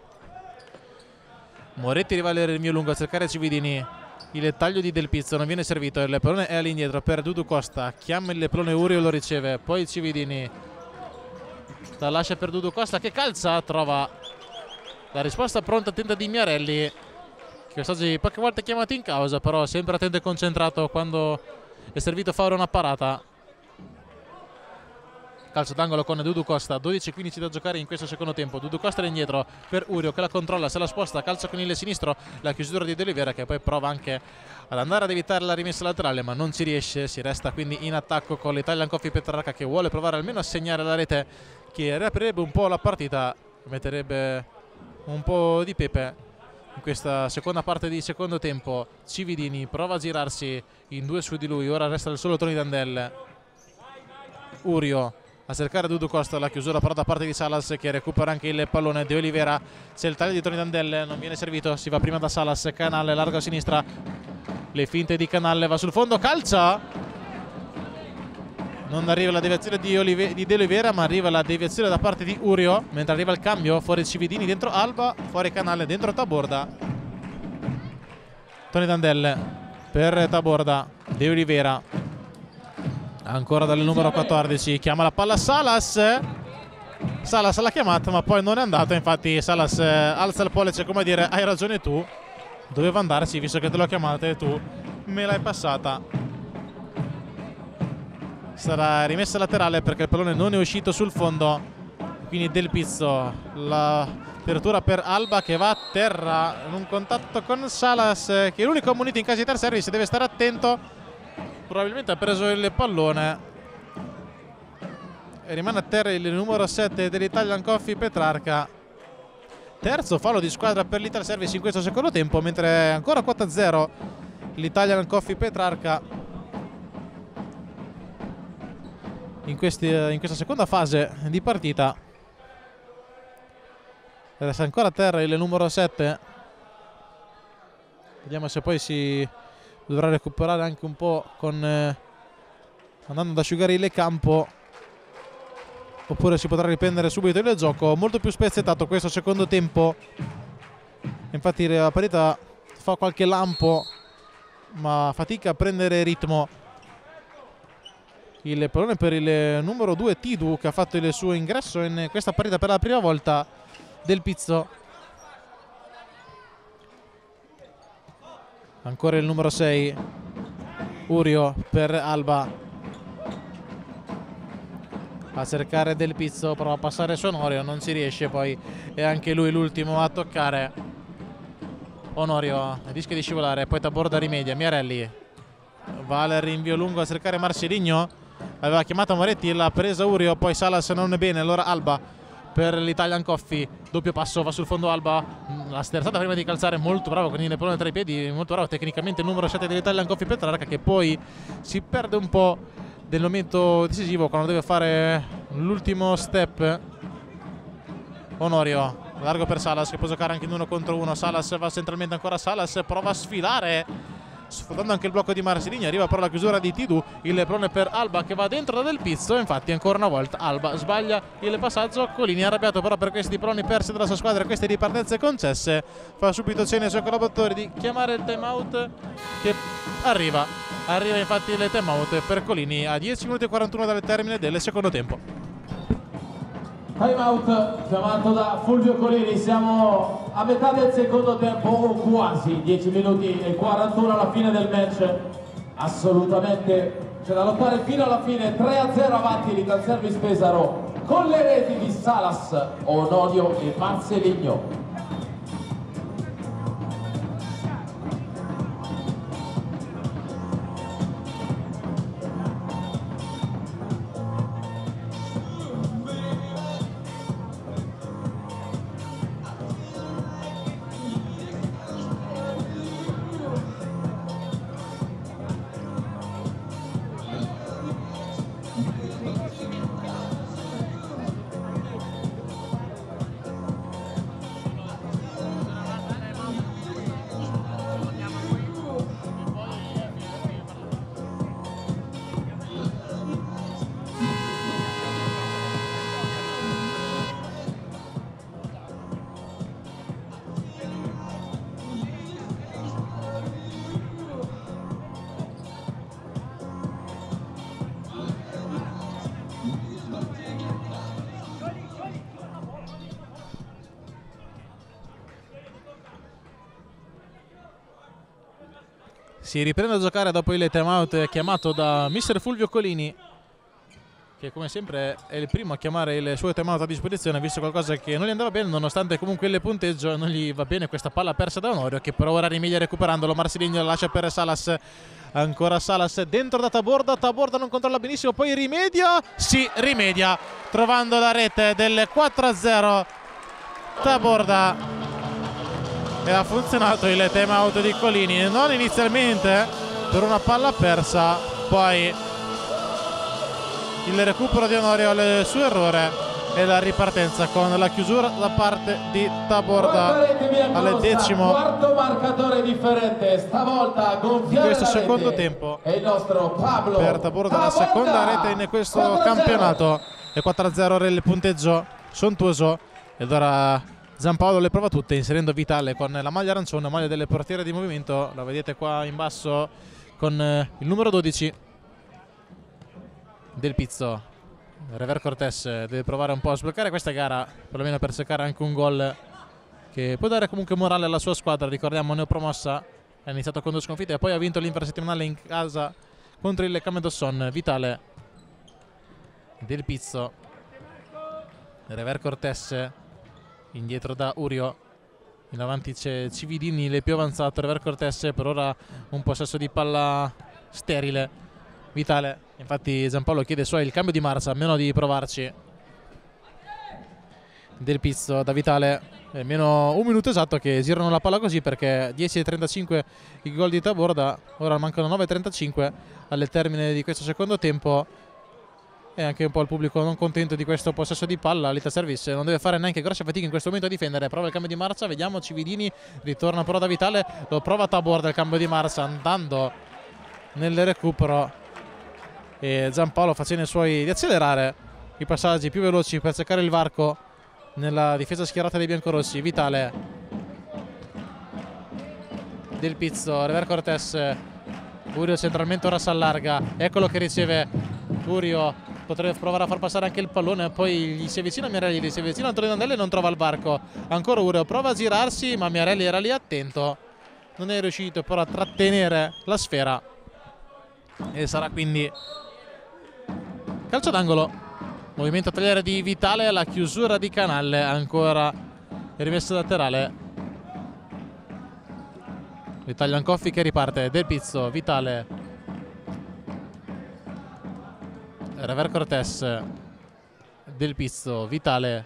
Moretti rivalere il mio lungo a cercare Cividini. Il taglio di Del Pizzo non viene servito il pallone è all'indietro per Dudu Costa. Chiama il pallone Urio lo riceve poi Cividini. La lascia per Dudu Costa che calza trova la risposta pronta tenta di Miarelli che quest'oggi poche volte chiamato in causa però sempre attento e concentrato quando è servito a fare una parata. Calcio d'angolo con Dudu Costa 12-15 da giocare in questo secondo tempo. Dudu Costa è indietro per Urio che la controlla se la sposta calcia con il sinistro la chiusura di De Oliveira che poi prova anche ad andare ad evitare la rimessa laterale ma non ci riesce si resta quindi in attacco con l'Italian Coffee Petrarca che vuole provare almeno a segnare la rete che riaprirebbe un po' la partita metterebbe un po' di pepe in questa seconda parte di secondo tempo. Cividini prova a girarsi in due su di lui ora resta il solo Tony Dandelle Urio a cercare Dudu Costa la chiusura però da parte di Salas che recupera anche il pallone di Olivera c'è il taglio di Tony Dandelle non viene servito si va prima da Salas Canale largo a sinistra. Le finte di Canale va sul fondo calcia non arriva la deviazione di, Olive di De Oliveira ma arriva la deviazione da parte di Urio. Mentre arriva il cambio fuori Cividini dentro Alba fuori Canale dentro Taborda. Tony Dandelle per Taborda De Oliveira. Ancora dal numero 14 chiama la palla Salas. Salas l'ha chiamata ma poi non è andata. Infatti Salas eh, alza il pollice come a dire hai ragione tu. Doveva andarci visto che te l'ho chiamata e tu me l'hai passata sarà rimessa laterale perché il pallone non è uscito sul fondo. Quindi Del Pizzo l'apertura per Alba che va a terra in un contatto con Salas che è l'unico munito in casa di ter service deve stare attento. Probabilmente ha preso il pallone. E rimane a terra il numero 7 dell'Italian Coffee Petrarca. Terzo fallo di squadra per l'Ital Service in questo secondo tempo mentre ancora 4-0 l'Italian Coffee Petrarca in, questi, in questa seconda fase di partita. Resta ancora a terra il numero 7 vediamo se poi si dovrà recuperare anche un po' con eh, andando ad asciugare il campo oppure si potrà riprendere subito il gioco. Molto più spezzettato questo secondo tempo. Infatti la partita fa qualche lampo ma fatica a prendere ritmo il pallone per il numero 2 Tidu che ha fatto il suo ingresso in questa partita per la prima volta del Pizzo. Ancora il numero 6 Urio per Alba. A cercare del Pizzo prova a passare su Onorio non si riesce poi è anche lui l'ultimo a toccare. Onorio rischia di scivolare poi Taborda rimedia Miarelli. Vale il rinvio lungo a cercare Marceligno aveva chiamato Moretti l'ha presa Urio poi Salas non è bene allora Alba per l'Italian Coffee doppio passo va sul fondo Alba la sterzata prima di calzare molto bravo con il pallone tra i piedi molto bravo tecnicamente numero 7 dell'Italian Coffee Petrarca che poi si perde un po' del momento decisivo quando deve fare l'ultimo step. Onorio largo per Salas che può giocare anche in uno contro uno. Salas va centralmente ancora Salas prova a sfilare sfruttando anche il blocco di Marsilini arriva però la chiusura di Tidu il prone per Alba che va dentro Del Pizzo infatti ancora una volta Alba sbaglia il passaggio Colini arrabbiato però per questi proni persi dalla sua squadra queste ripartenze concesse fa subito cenno ai suoi collaboratori di chiamare il time out che arriva arriva infatti il time out per Colini a 10 minuti e 41 dal termine del secondo tempo Time out chiamato da Fulvio Colini, siamo a metà del secondo tempo o quasi 10 minuti e 41 alla fine del match. Assolutamente c'è da lottare fino alla fine, 3-0 avanti l'Ital Service Pesaro con le reti di Salas, Onorio e Marceligno. Si riprende a giocare dopo il time out chiamato da mister Fulvio Colini che come sempre è il primo a chiamare il suo time out a disposizione visto qualcosa che non gli andava bene nonostante comunque il punteggio non gli va bene questa palla persa da Onorio che per ora rimiglia recuperandolo. Marsiligno la lascia per Salas ancora Salas dentro da Taborda Taborda non controlla benissimo poi rimedia si rimedia trovando la rete del 4-0 Taborda e ha funzionato il time out di Colini. Non inizialmente per una palla persa poi il recupero di Onorio al suo errore e la ripartenza con la chiusura da parte di Taborda al decimo quarto marcatore differente stavolta in questo secondo tempo. È il nostro Pablo per Taborda la seconda rete in questo campionato. E 4-0 il punteggio sontuoso. Ed ora Giampaolo le prova tutte inserendo Vitale con la maglia arancione, maglia delle portiere di movimento, la vedete qua in basso con eh, il numero 12 del Pizzo. Rever Cortés deve provare un po' a sbloccare questa gara, perlomeno per cercare anche un gol che può dare comunque morale alla sua squadra. Ricordiamo, neopromossa, ha iniziato con due sconfitte e poi ha vinto l'infrasettimanale in casa contro il Camedosson. Vitale del Pizzo. Rever Cortés indietro da Urio. In avanti c'è Cividini il più avanzato Rever Cortese per ora un possesso di palla sterile vitale. Infatti Giampaolo chiede suoi il cambio di marcia a meno di provarci. Del pizzo da Vitale è meno un minuto esatto che girano la palla così perché 10.35 il gol di Taborda. Ora mancano 9.35 al termine di questo secondo tempo e anche un po' il pubblico non contento di questo possesso di palla. L'Ita Service non deve fare neanche grosse fatiche in questo momento a difendere. Prova il cambio di marcia, vediamo Cividini, ritorna però da Vitale, lo prova Tabor del cambio di marcia andando nel recupero e Giampaolo facendo i suoi di accelerare i passaggi più veloci per cercare il varco nella difesa schierata dei biancorossi. Vitale del Pizzo, Rever Cortes, Urio centralmente ora si allarga, eccolo che riceve Urio potrebbe provare a far passare anche il pallone poi gli si avvicina Miarelli si avvicina Antonio Dandelli non trova il varco. Ancora Ureo prova a girarsi ma Miarelli era lì attento. Non è riuscito però a trattenere la sfera. E sarà quindi calcio d'angolo. Movimento a tagliare di Vitale alla chiusura di Canalle ancora rimessa laterale. l'Italian Coffee che riparte del pizzo Vitale Rever Cortés Del Pizzo, Vitale.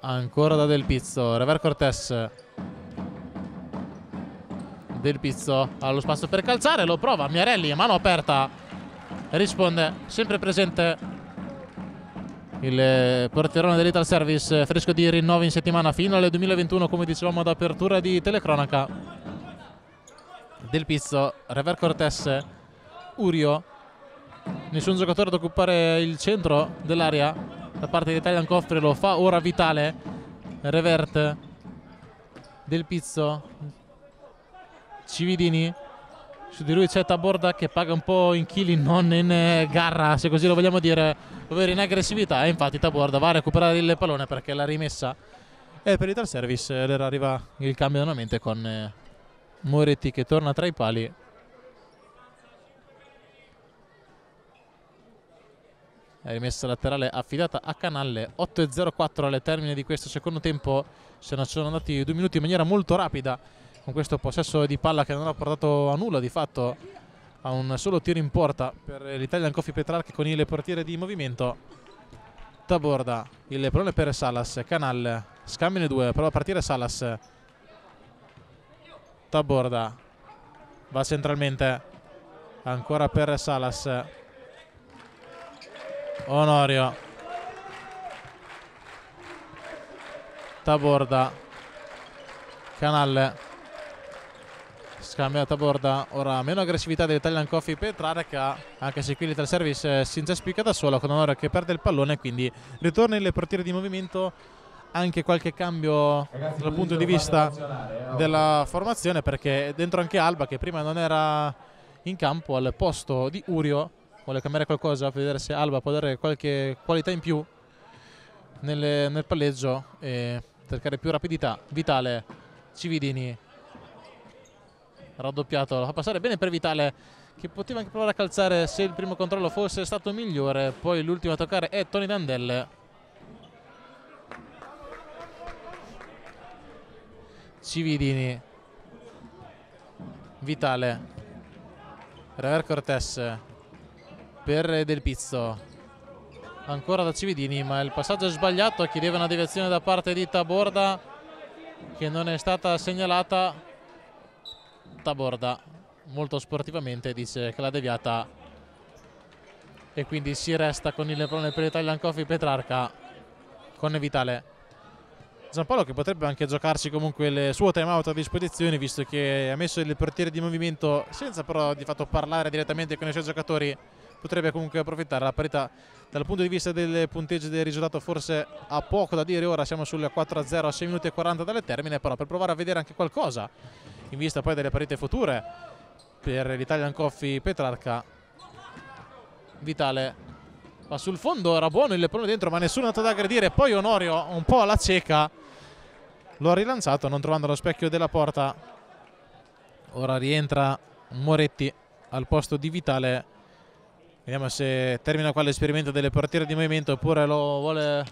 Ancora da Del Pizzo, Rever Cortés Del Pizzo ha lo spazio per calzare, lo prova, Miarelli, mano aperta risponde, sempre presente il porterone dell'Ital Service fresco di rinnovi in settimana fino al 2021 come dicevamo ad apertura di telecronaca. Del Pizzo, Rever Cortés Urio nessun giocatore ad occupare il centro dell'area da parte di Italian Coffre lo fa ora Vitale. Revert del Pizzo. Cividini. Su di lui c'è Taborda che paga un po' in chili non in eh, garra se così lo vogliamo dire. Ovvero in aggressività e infatti Taborda va a recuperare il pallone perché l'ha rimessa e per il service arriva il cambio nuovamente con eh, Moretti che torna tra i pali rimessa laterale affidata a Canalle 8.04 alle termine di questo secondo tempo. Se ne sono andati due minuti in maniera molto rapida con questo possesso di palla che non ha portato a nulla di fatto a un solo tiro in porta per l'Italian Coffee Petrarca con il portiere di movimento. Taborda il pallone per Salas Canalle scambiano i due prova a partire Salas. Taborda va centralmente ancora per Salas Onorio. Taborda. Canalle. Scambia Taborda. Ora meno aggressività dell'Italian Coffee Petrarca anche se qui l'Ital Service si incespica da sola con Onorio che perde il pallone quindi ritorna il portiere di movimento. Anche qualche cambio Ragazzi, dal punto di vista eh, della formazione perché dentro anche Alba che prima non era in campo al posto di Urio vuole cambiare qualcosa per vedere se Alba può dare qualche qualità in più nel, nel palleggio e cercare più rapidità. Vitale, Cividini, raddoppiato, la fa passare bene per Vitale che poteva anche provare a calzare se il primo controllo fosse stato migliore. Poi l'ultimo a toccare è Tony Dandelle. Cividini, Vitale, Rever Cortes, per Del Pizzo. Ancora da Cividini ma il passaggio è sbagliato. Chiedeva una deviazione da parte di Taborda che non è stata segnalata. Taborda molto sportivamente dice che l'ha deviata. E quindi si resta con il pallone per Italian Coffee Petrarca con Vitale. Giampaolo che potrebbe anche giocarsi comunque il suo time out a disposizione visto che ha messo il portiere di movimento senza però di fatto parlare direttamente con i suoi giocatori potrebbe comunque approfittare. La parità dal punto di vista del punteggio del risultato forse ha poco da dire. Ora siamo sulle 4-0 a 6 minuti e 40 dalle termine però per provare a vedere anche qualcosa in vista poi delle partite future per l'Italian Coffee Petrarca Vitale va sul fondo era buono il pallone dentro ma nessuno è andato ad aggredire. Poi Onorio un po' alla cieca lo ha rilanciato non trovando lo specchio della porta. Ora rientra Moretti al posto di Vitale Vediamo se termina qua l'esperimento delle portiere di movimento oppure lo vuole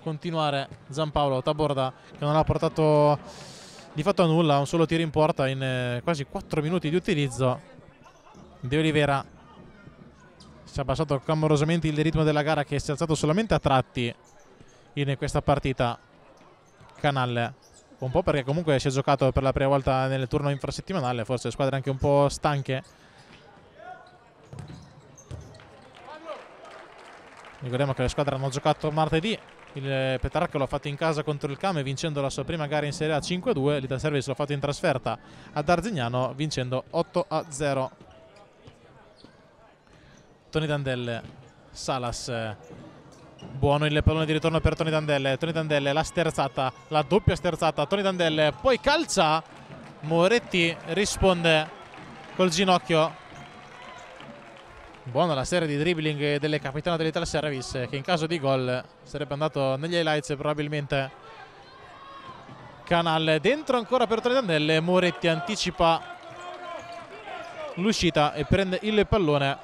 continuare Giampaolo Taborda che non ha portato di fatto a nulla, un solo tiro in porta in eh, quasi 4 minuti di utilizzo. De Olivera si è abbassato clamorosamente il ritmo della gara che si è alzato solamente a tratti in questa partita. Canalle un po' perché comunque si è giocato per la prima volta nel turno infrasettimanale, forse squadre anche un po' stanche Ricordiamo che le squadre hanno giocato martedì, il Petrarca l'ha fatto in casa contro il Came vincendo la sua prima gara in Serie A 5-2, l'Ital Service l'ha fatto in trasferta ad Arzignano vincendo 8-0. Toni Dandelle, Salas, buono il pallone di ritorno per Toni Dandelle, Toni Dandelle la sterzata, la doppia sterzata, Toni Dandelle poi calcia, Moretti risponde col ginocchio Buona la serie di dribbling delle capitane dell'Italia Service che in caso di gol sarebbe andato negli highlights probabilmente Canal dentro ancora per Tredandelle Moretti anticipa l'uscita e prende il pallone.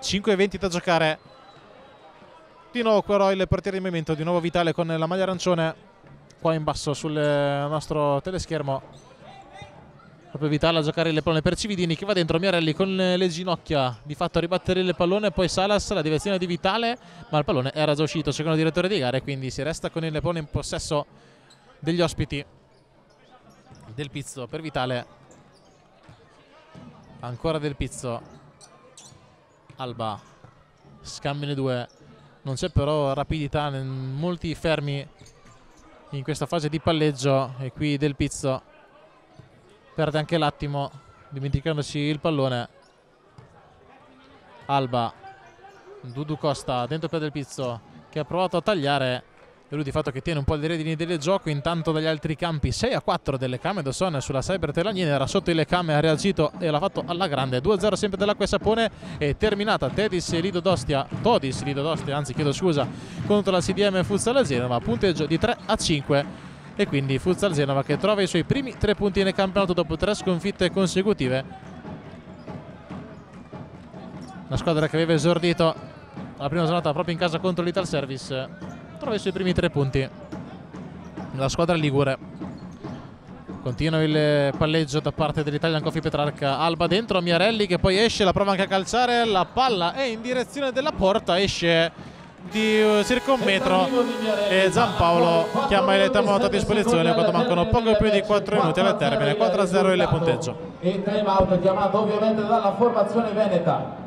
5-20 da giocare. Di nuovo però il portiere di movimento di nuovo Vitale con la maglia arancione qua in basso sul nostro teleschermo proprio Vitale a giocare le pallone per Cividini che va dentro Miarelli con le ginocchia. Di fatto a ribattere il pallone poi Salas la direzione di Vitale ma il pallone era già uscito secondo il direttore di gare quindi si resta con il pallone in possesso degli ospiti del Pizzo. Per Vitale ancora del Pizzo. Alba scambiano due. Non c'è però rapidità molti fermi in questa fase di palleggio e qui del Pizzo perde anche l'attimo dimenticandosi il pallone. Alba Dudu Costa dentro per del Pizzo che ha provato a tagliare. E lui di fatto che tiene un po' le redini del gioco intanto dagli altri campi 6 a 4 delle Came Dosson sulla Cyber Telagnini era sotto il Came ha reagito e l'ha fatto alla grande. 2-0 sempre dell'acqua e sapone è terminata. Tedis Lido d'Ostia Todis Lido d'Ostia anzi chiedo scusa contro la CDM Futsal Genova punteggio di 3 a 5 e quindi Futsal Genova che trova i suoi primi tre punti nel campionato dopo tre sconfitte consecutive. Una squadra che aveva esordito la prima giornata proprio in casa contro l'Ital Service trova i suoi primi tre punti. La squadra Ligure. Continua il palleggio da parte dell'Italian Coffee Petrarca Alba dentro Miarelli che poi esce la prova anche a calciare la palla è in direzione della porta esce di uh, circa un metro. E Giampaolo chiama il termometro a disposizione quando mancano poco più di 4 minuti al termine. 4-0 il punteggio. E time out chiamato ovviamente dalla formazione veneta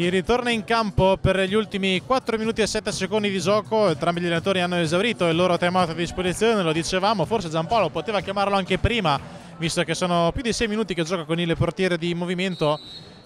Si ritorna in campo per gli ultimi 4 minuti e 7 secondi di gioco, entrambi gli allenatori hanno esaurito il loro timeout a disposizione, lo dicevamo, forse Giampaolo poteva chiamarlo anche prima, visto che sono più di 6 minuti che gioca con il portiere di movimento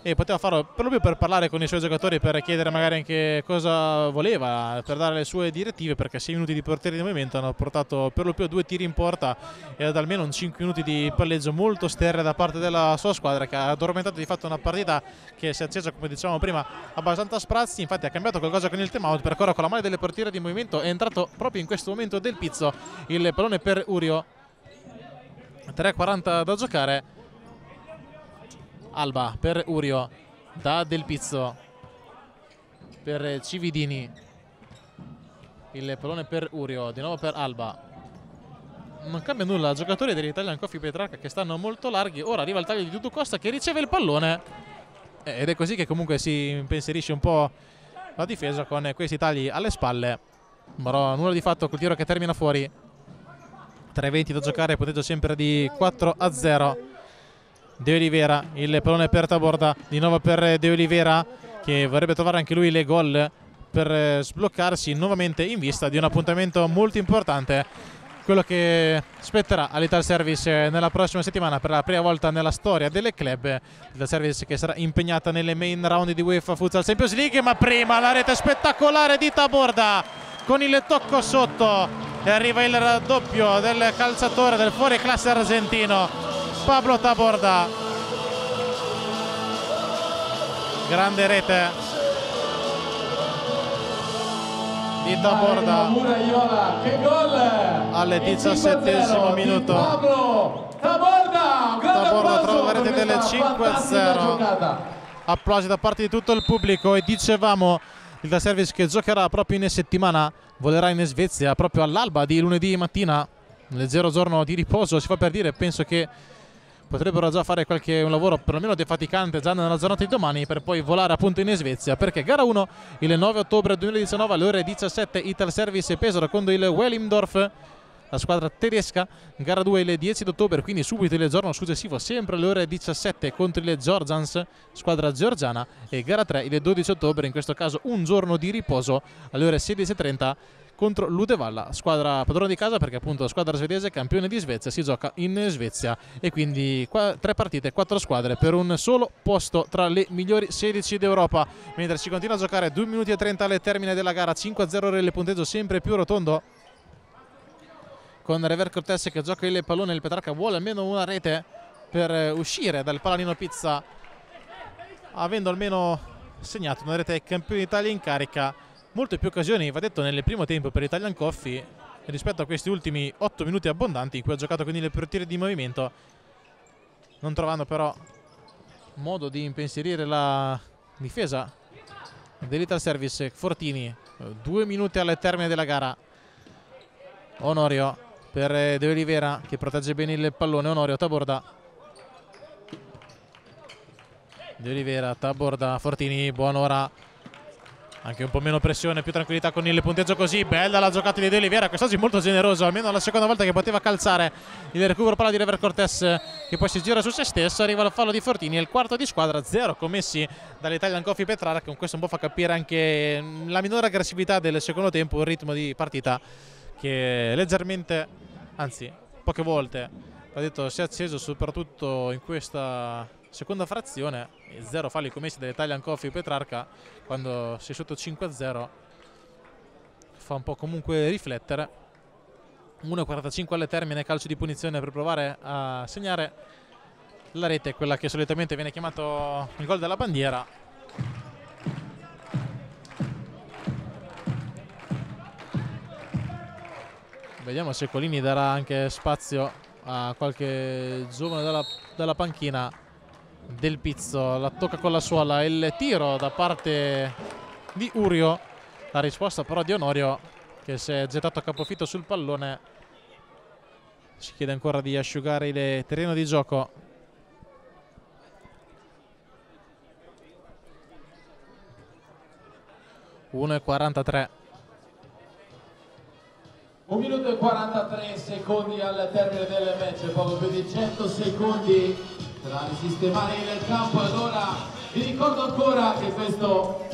e poteva farlo per lo più per parlare con i suoi giocatori per chiedere magari anche cosa voleva per dare le sue direttive perché 6 minuti di portiere di movimento hanno portato per lo più due tiri in porta e ad almeno un 5 minuti di palleggio molto sterre da parte della sua squadra che ha addormentato di fatto una partita che si è accesa come dicevamo prima abbastanza sprazzi. Infatti ha cambiato qualcosa con il timeout perché ora con la mano delle portiere di movimento è entrato proprio in questo momento del pizzo il pallone per Urio. 3.40 da giocare Alba per Urio da Del Pizzo per Cividini. Il pallone per Urio di nuovo per Alba. Non cambia nulla giocatori dell'Italian Coffee Petrarca che stanno molto larghi. Ora arriva il taglio di Dudu Costa che riceve il pallone. Ed è così che comunque si impensierisce un po' la difesa con questi tagli alle spalle. Però nulla di fatto col tiro che termina fuori. 3-20 da giocare punteggio sempre di 4 a 0 De Oliveira, il pallone per Taborda, di nuovo per De Oliveira che vorrebbe trovare anche lui le gol per eh, sbloccarsi nuovamente in vista di un appuntamento molto importante quello che spetterà all'Ital Service eh, nella prossima settimana per la prima volta nella storia delle club. l'Ital Service che sarà impegnata nelle main round di UEFA Futsal Champions League ma prima la rete spettacolare di Taborda con il tocco sotto e arriva il raddoppio del calciatore del fuori classe argentino Pablo Taborda. Grande rete. Di Taborda. Che gol! Al 17 minuto. Taborda Taborda trova la rete del 5-0 applausi da parte di tutto il pubblico e dicevamo il da service che giocherà proprio in settimana volerà in Svezia proprio all'alba di lunedì mattina leggero giorno di riposo si fa per dire penso che potrebbero già fare qualche, un lavoro perlomeno defaticante già nella giornata di domani per poi volare appunto in Svezia perché gara 1 il 9 ottobre 2019 alle ore 17 Ital Service Pesaro contro il Wellingdorf la squadra tedesca. Gara 2 il 10 ottobre quindi subito il giorno successivo sempre alle ore 17 contro il Georgians squadra georgiana. E gara 3 il 12 ottobre in questo caso un giorno di riposo alle ore 16.30 contro Ludevalla, squadra padrona di casa perché appunto la squadra svedese campione di Svezia si gioca in Svezia. E quindi qua, tre partite, quattro squadre per un solo posto tra le migliori 16 d'Europa, mentre si continua a giocare 2 minuti e 30 alle termine della gara, 5-0 il punteggio sempre più rotondo. Con Rever Cortes che gioca il pallone, il Petrarca vuole almeno una rete per uscire dal Palanino Pizza avendo almeno segnato una rete ai campioni d'Italia in carica molte più occasioni, va detto, nel primo tempo per Italian Coffee rispetto a questi ultimi 8 minuti abbondanti in cui ha giocato quindi le portiere di movimento. Non trovando però modo di impensierire la difesa dell'Ital Service Fortini. Due minuti alle termine della gara. Onorio per De Oliveira che protegge bene il pallone. Onorio Taborda. De Oliveira Taborda Fortini buon'ora anche un po' meno pressione, più tranquillità con il punteggio così, bella la giocata di De Oliveira, quest'oggi molto generoso, almeno la seconda volta che poteva calzare il recupero palla di Rever Cortés che poi si gira su se stesso, arriva al fallo di Fortini, il quarto di squadra, zero commessi dall'Italian Coffee Petrara, che con questo un po' fa capire anche la minore aggressività del secondo tempo, un ritmo di partita che leggermente, anzi poche volte, ha detto si è acceso soprattutto in questa seconda frazione, zero falli commessi dall'Italian Coffee Petrarca quando si è sotto 5-0 fa un po' comunque riflettere. 1.45 alle termine calcio di punizione per provare a segnare. La rete quella che solitamente viene chiamato il gol della bandiera. Vediamo se Colini darà anche spazio a qualche giovane dalla, dalla panchina del Pizzo. La tocca con la suola. Il tiro da parte di Urio. La risposta però di Onorio che si è gettato a capofitto sul pallone. Ci chiede ancora di asciugare il terreno di gioco. e 43 un minuto e 43 secondi al termine del match poco più di 100 secondi per risistemare il campo allora vi ricordo ancora che questo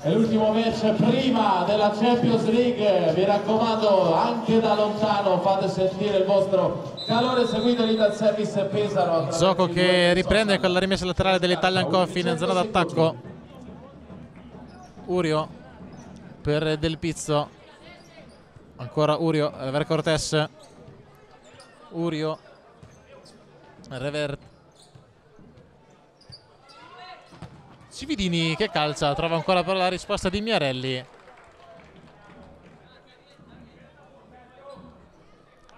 è l'ultimo match prima della Champions League. Vi raccomando anche da lontano fate sentire il vostro calore seguiteli dal service Pesaro. Gioco che riprende con la rimessa laterale dell'Italian Coffee in zona d'attacco. Urio per Del Pizzo. Ancora Urio Rever Cortes. Urio Rever Cividini che calcia, trova ancora però la risposta di Miarelli.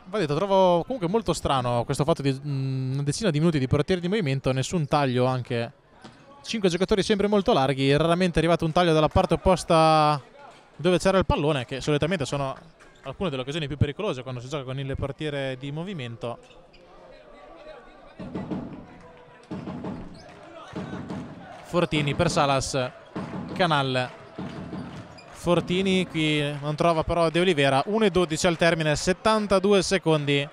Va detto, trovo comunque molto strano questo fatto di mm, una decina di minuti di portiere di movimento, nessun taglio anche. Cinque giocatori sempre molto larghi, raramente è arrivato un taglio dalla parte opposta dove c'era il pallone, che solitamente sono alcune delle occasioni più pericolose quando si gioca con il portiere di movimento. Fortini per Salas Canal Fortini qui non trova però De Olivera 1 e 12 al termine 72 secondi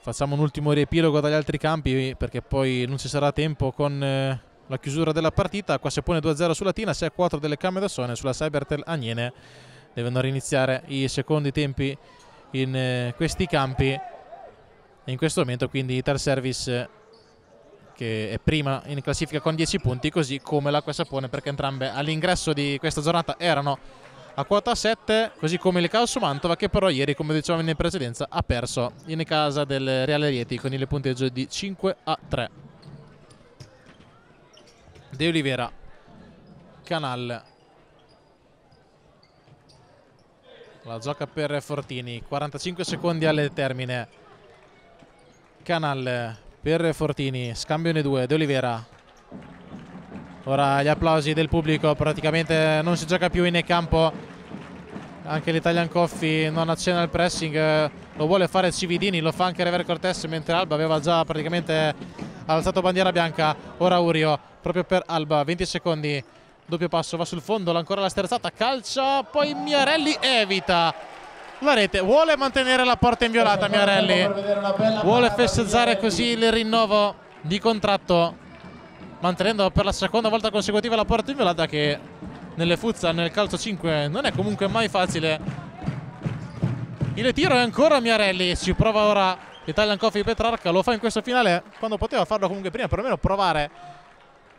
facciamo un ultimo riepilogo dagli altri campi perché poi non ci sarà tempo con eh, la chiusura della partita. Qua si pone 2-0 sulla Tina, 6-4 delle Camme da Sone sulla Cybertel Agnene. Devono riniziare i secondi tempi in eh, questi campi. In questo momento quindi Ital Service che è prima in classifica con 10 punti, così come l'acqua Sapone perché entrambe all'ingresso di questa giornata erano a quota 7, così come il Caos Mantova che però ieri, come dicevamo in precedenza, ha perso in casa del Reale Rieti con il punteggio di 5 a 3. De Oliveira, Canal. La gioca per Fortini, 45 secondi al termine. Canal per Fortini, scambione 2, De Oliveira. Ora gli applausi del pubblico, praticamente non si gioca più in campo. Anche l'Italian Coffee non accenna il pressing, lo vuole fare Cividini, lo fa anche Rever Cortes mentre Alba aveva già praticamente alzato bandiera bianca. Ora Urio, proprio per Alba, 20 secondi, doppio passo, va sul fondo, ancora la sterzata, calcia, poi Miarelli evita la rete vuole mantenere la porta inviolata Miarelli. Vuole festeggiare così il rinnovo di contratto mantenendo per la seconda volta consecutiva la porta inviolata che nelle futsal nel calcio 5 non è comunque mai facile. Il tiro è ancora Miarelli ci prova ora l'Italian Coffee Petrarca lo fa in questo finale quando poteva farlo comunque prima perlomeno provare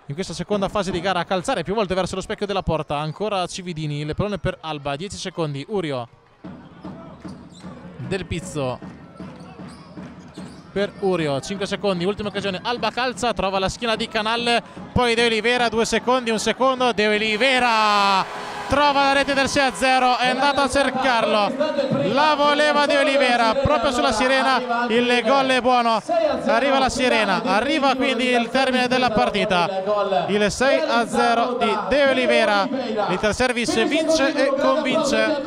in questa seconda fase di gara a calzare più volte verso lo specchio della porta. Ancora Cividini le pallone per Alba 10 secondi Urio del Pizzo per Urio. 5 secondi, ultima occasione. Alba calza, trova la schiena di Canal poi De Olivera, 2 secondi, un secondo. De Olivera trova la rete del 6-0 è andato a cercarlo. La voleva De Olivera proprio sulla sirena il gol è buono. Arriva la sirena arriva quindi il termine della partita. Il 6-0 di De Olivera l'Inter Service vince e convince.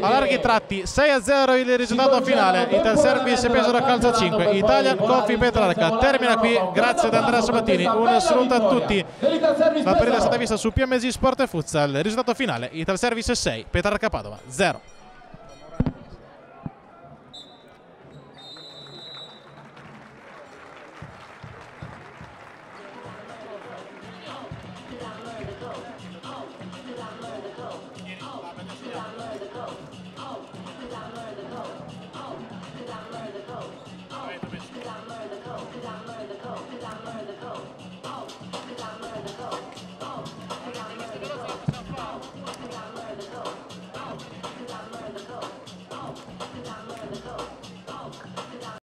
A larghi tratti 6-0 il risultato finale. Inter Service Pesaro calcio 5 Italian Coffee Petrarca termina qui. Grazie ad Andrea Sabatini. Un saluto a tutti. La partita è stata vista su PMG Sport e Futsal. Risultato finale finale Ital Service 6, Petrarca Padova 0.